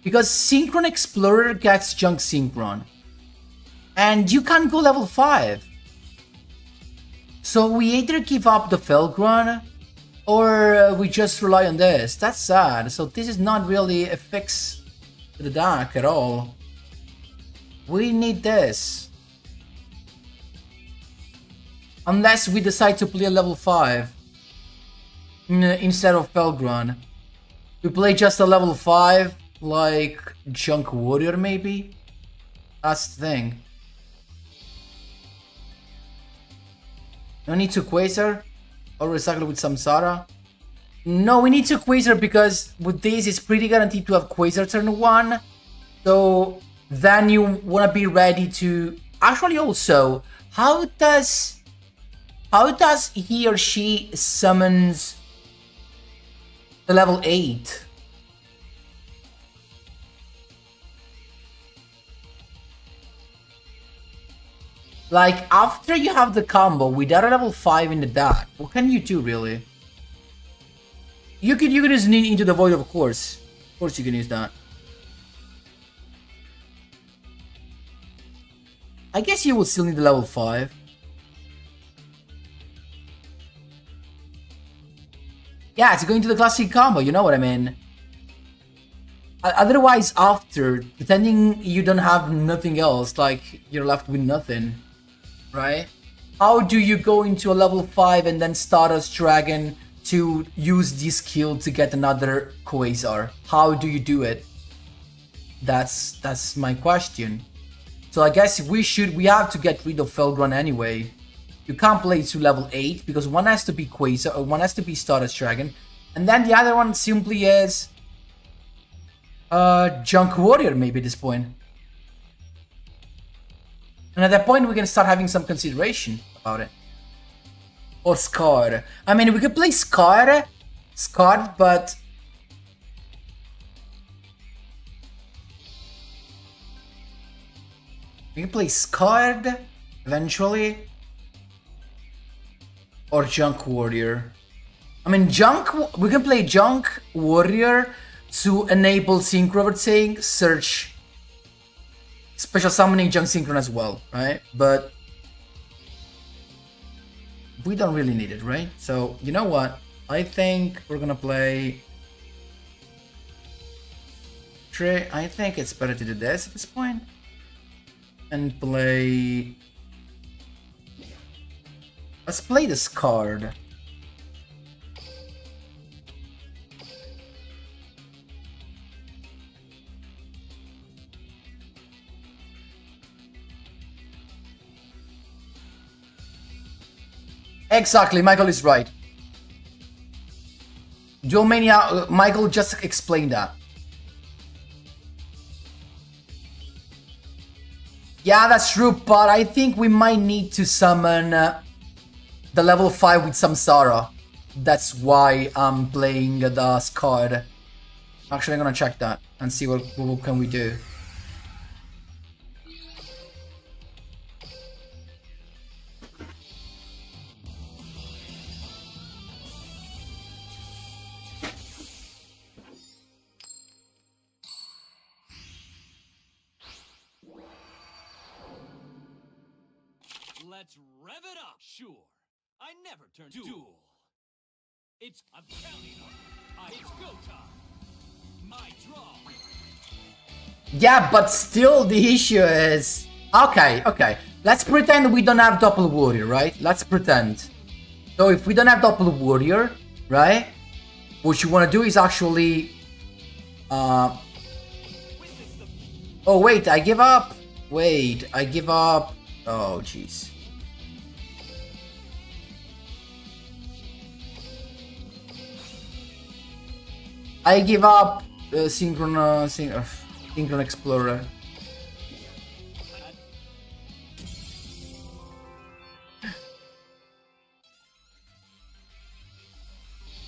because Synchron Explorer gets junk synchron, and you can't go level five. So we either give up the Felgrand, or uh, we just rely on this. That's sad. So this is not really a fix to the deck at all. We need this. Unless we decide to play a level 5 uh, instead of Felgrand. We play just a level 5, like Junk Warrior maybe? That's the thing. No need to Quasar? Or recycle with Samsara? No, we need to Quasar because with this it's pretty guaranteed to have Quasar turn 1. So then you want to be ready to... Actually also, how does how does he or she summons the level 8? Like, after you have the combo without a level 5 in the deck, what can you do, really? You could, you could just need into the void, of course. Of course you can use that. I guess you will still need the level 5. Yeah, it's going to the classic combo, you know what I mean? Otherwise, after, pretending you don't have nothing else, like, you're left with nothing, right? how do you go into a level 5 and then Stardust Dragon to use this skill to get another Quasar? How do you do it? That's that's my question. So I guess we should we have to get rid of Felgrand anyway. You can't play to level 8 because one has to be Quasar or one has to be Stardust Dragon. And then the other one simply is uh Junk Warrior maybe at this point. And at that point we can start having some consideration about it. Or Scar. I mean we could play Scar Scar, but We can play Scarred eventually. Or Junk Warrior. I mean, Junk. We can play Junk Warrior to enable say, search. Special summoning Junk Synchron as well, right? But. We don't really need it, right? So, you know what? I think we're gonna play. Trey, I think it's better to do this at this point and play... Let's play this card. Exactly, Michael is right. Dual Mania, uh, Michael just explained that. Yeah, that's true, but I think we might need to summon uh, the level 5 with Samsara. That's why I'm playing the card. Actually, I'm gonna check that and see what, what can we do. Duel. It's I'm counting on. I, it's go time. My draw. Yeah, but still the issue is... Okay, okay. Let's pretend we don't have Doppel Warrior, right? Let's pretend. So if we don't have Doppel Warrior, right? What you want to do is actually... Uh... Oh, wait, I give up. Wait, I give up. Oh, jeez. I give up uh, Synchron, uh, syn uh, Synchron Explorer.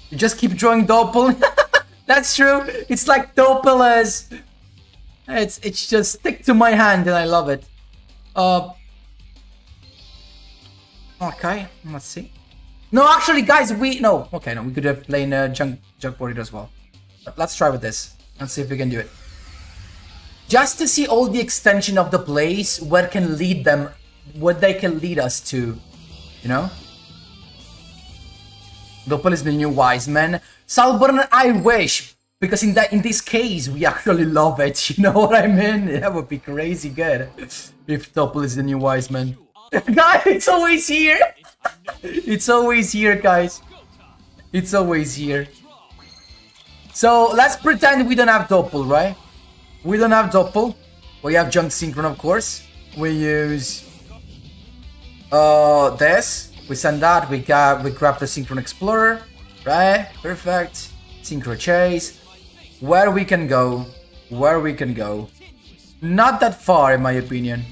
You just keep drawing Doppel. [laughs] That's true. It's like Doppelers. It's it's just stick to my hand and I love it. Uh. Okay, let's see. No, actually, guys, we no. Okay, no, we could have played uh, Junk Junk as well. Let's try with this and see if we can do it. Just to see all the extension of the place, where can lead them, what they can lead us to, you know? Doppel is the new wise man. Salburn, I wish, because in that in this case we actually love it. [laughs] You know what I mean? That would be crazy good if Doppel is the new wise man. [laughs] guys, it's always here. [laughs] it's always here, guys. It's always here. So let's pretend we don't have Doppel, right? We don't have Doppel. We have Junk Synchron, of course. We use uh this. We send that. We got we grab the Synchron Explorer, right? Perfect. Synchro Chase. Where we can go? Where we can go? Not that far, in my opinion.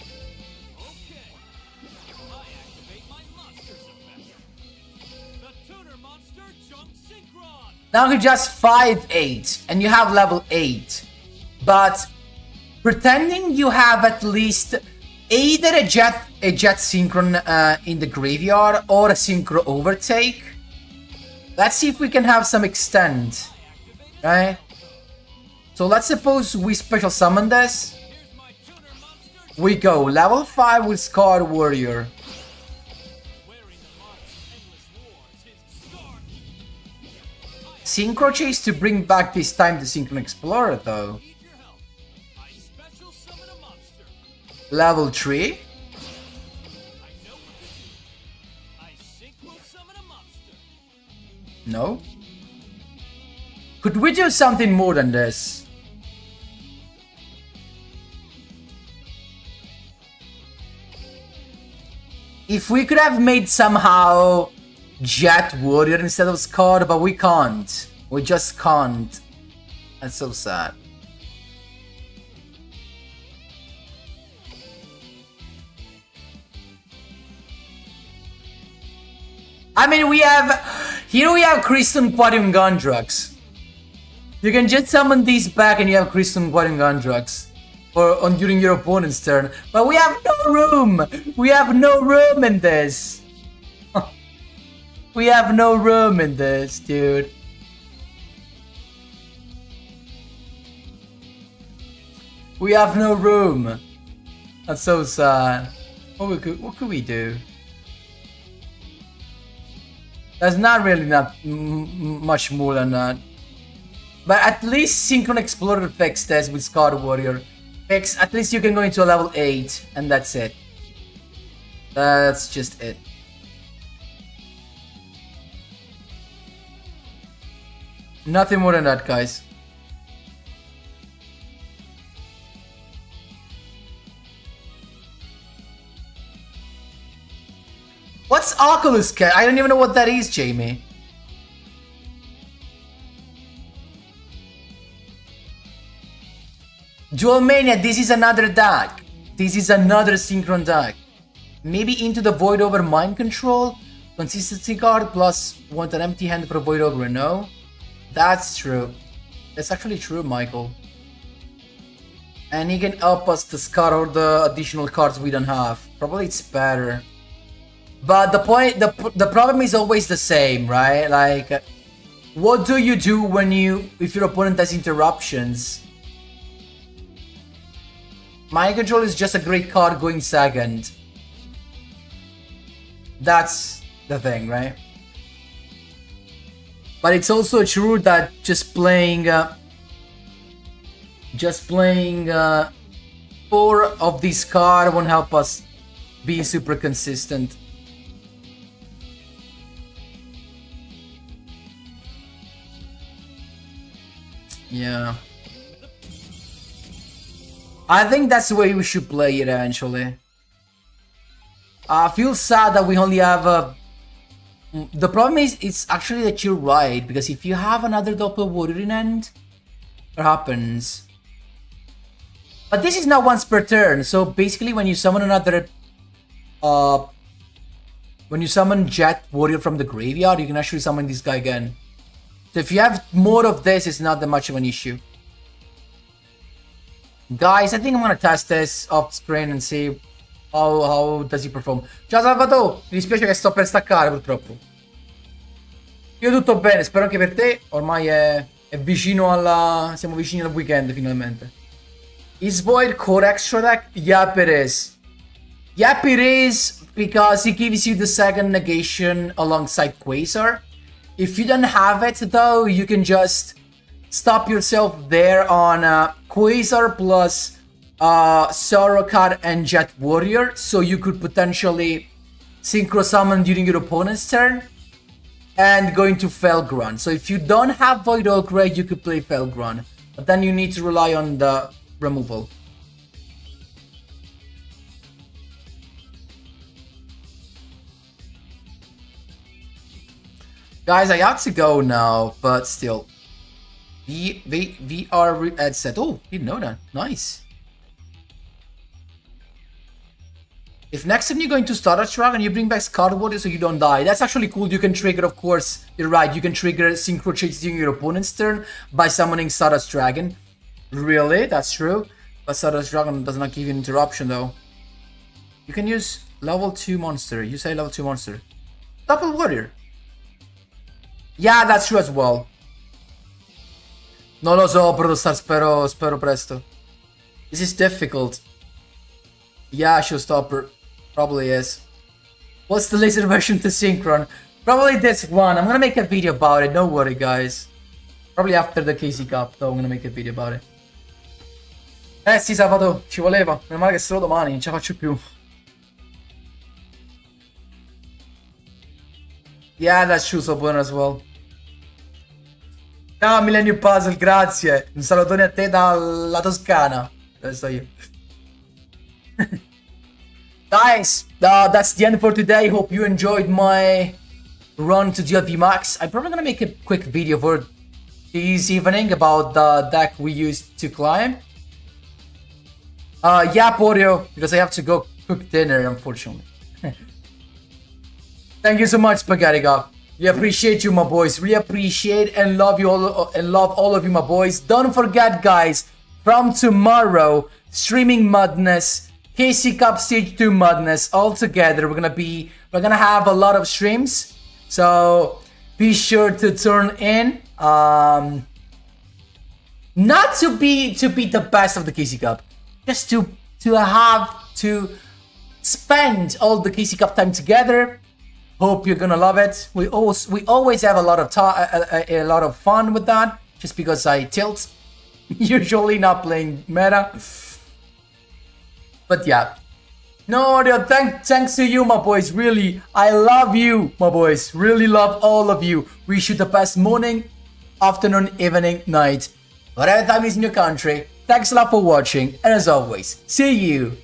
Now you're just five eight, and you have level 8. But pretending you have at least either a jet a jet synchron uh, in the graveyard or a synchro overtake. Let's see if we can have some extend. Right? So let's suppose we special summon this. We go level 5 with Scar Warrior. Synchro Chase to bring back this time the Synchro Explorer, though. Level 3. No? Could we do something more than this? If we could have made somehow Jet Warrior instead of Scar, but we can't. We just can't. That's so sad. I mean, we have... Here we have Crimson Quadium Gondrax. You can just summon these back and you have Crimson Quadium Gondrax. Or on during your opponent's turn. But we have no room! We have no room in this! We have no room in this, dude. We have no room. That's so sad. What, could, what could we do? There's not really not much more than that. But at least Synchron Explorer fixed this with Scar Warrior. Fix, at least you can go into a level 8 and that's it. That's just it. Nothing more than that, guys. What's Oculus Cat? I don't even know what that is, Jamie. Dual Mania, this is another deck. This is another Synchron deck. Maybe into the Void Over Mind Control? Consistency card plus want an empty hand for Void Ogre, no? That's true. That's actually true, Michael. And he can help us to scatter the additional cards we don't have. Probably it's better. But the point, the, the problem is always the same, right? Like, what do you do when you, if your opponent has interruptions? Mind Control is just a great card going second. That's the thing, right? But it's also true that just playing, uh, just playing uh, four of this card won't help us be super consistent. Yeah. I think that's the way we should play it eventually. I feel sad that we only have a... The problem is, it's actually that you're right, because if you have another Doppel Warrior what happens? But this is not once per turn, so basically when you summon another... Uh, when you summon Jet Warrior from the graveyard, you can actually summon this guy again. So if you have more of this, it's not that much of an issue. Guys, I think I'm gonna test this off screen and see how, how does he perform. Ciao Salvatore, mi dispiace che sto per staccare purtroppo. Io tutto bene, spero anche per te. Ormai è, è vicino alla... siamo vicini al weekend finalmente. Is Void core extra deck? Yep it is. Yep it is because it gives you the second negation alongside Quasar. If you don't have it though, you can just stop yourself there on uh, Quasar plus uh, Sorrow-Cat and Jet Warrior, so you could potentially Synchro Summon during your opponent's turn and go into Felgrand. So if you don't have Void Ogre, you could play Felgrand, but then you need to rely on the removal. Guys, I have to go now, but still. V, v, VR headset. Oh, didn't know that. Nice. If next time you're going to start a Stardust Dragon, you bring back Scar Warrior so you don't die. That's actually cool. You can trigger, of course, you're right, you can trigger Synchro Chase during your opponent's turn by summoning Stardust Dragon. Really? That's true. But Stardust Dragon does not give you an interruption, though. You can use level 2 monster. You say level 2 monster. Doppel Warrior. Yeah, that's true as well. Non lo so, Protostar, spero, spero presto. This is difficult. Yeah, Showstopper. Probably is. What's the laser version to Synchron? Probably this one. I'm gonna make a video about it, don't worry guys. Probably after the KC Cup, though, I'm gonna make a video about it. Eh sì, Salvatore, ci voleva. Meno male che solo domani, non ce la faccio più. Yeah, true, so buono as well. Ciao Millennium Puzzle, grazie. Un salutone a te dalla Toscana. Dove sto io? [laughs] Guys, uh, that's the end for today. Hope you enjoyed my run to DLV Max. I'm probably gonna make a quick video for this evening about the deck we used to climb. Uh, yeah, Porio, because I have to go cook dinner, unfortunately. [laughs] Thank you so much, Spaghetti God. We appreciate you, my boys. Really appreciate and love you all and love all of you, my boys. Don't forget, guys, from tomorrow, streaming madness, KC Cup Stage 2 madness all together. We're gonna be we're gonna have a lot of streams. So be sure to turn in. Um not to be to be the best of the KC Cup, just to to have to spend all the KC Cup time together. Hope you're gonna love it. We always we always have a lot of a, a, a lot of fun with that. Just because I tilt, [laughs] usually not playing meta. But yeah, no. Thank thanks to you, my boys. Really, I love you, my boys. Really love all of you. Wish you the best morning, afternoon, evening, night, whatever time is in your country. Thanks a lot for watching, and as always, see you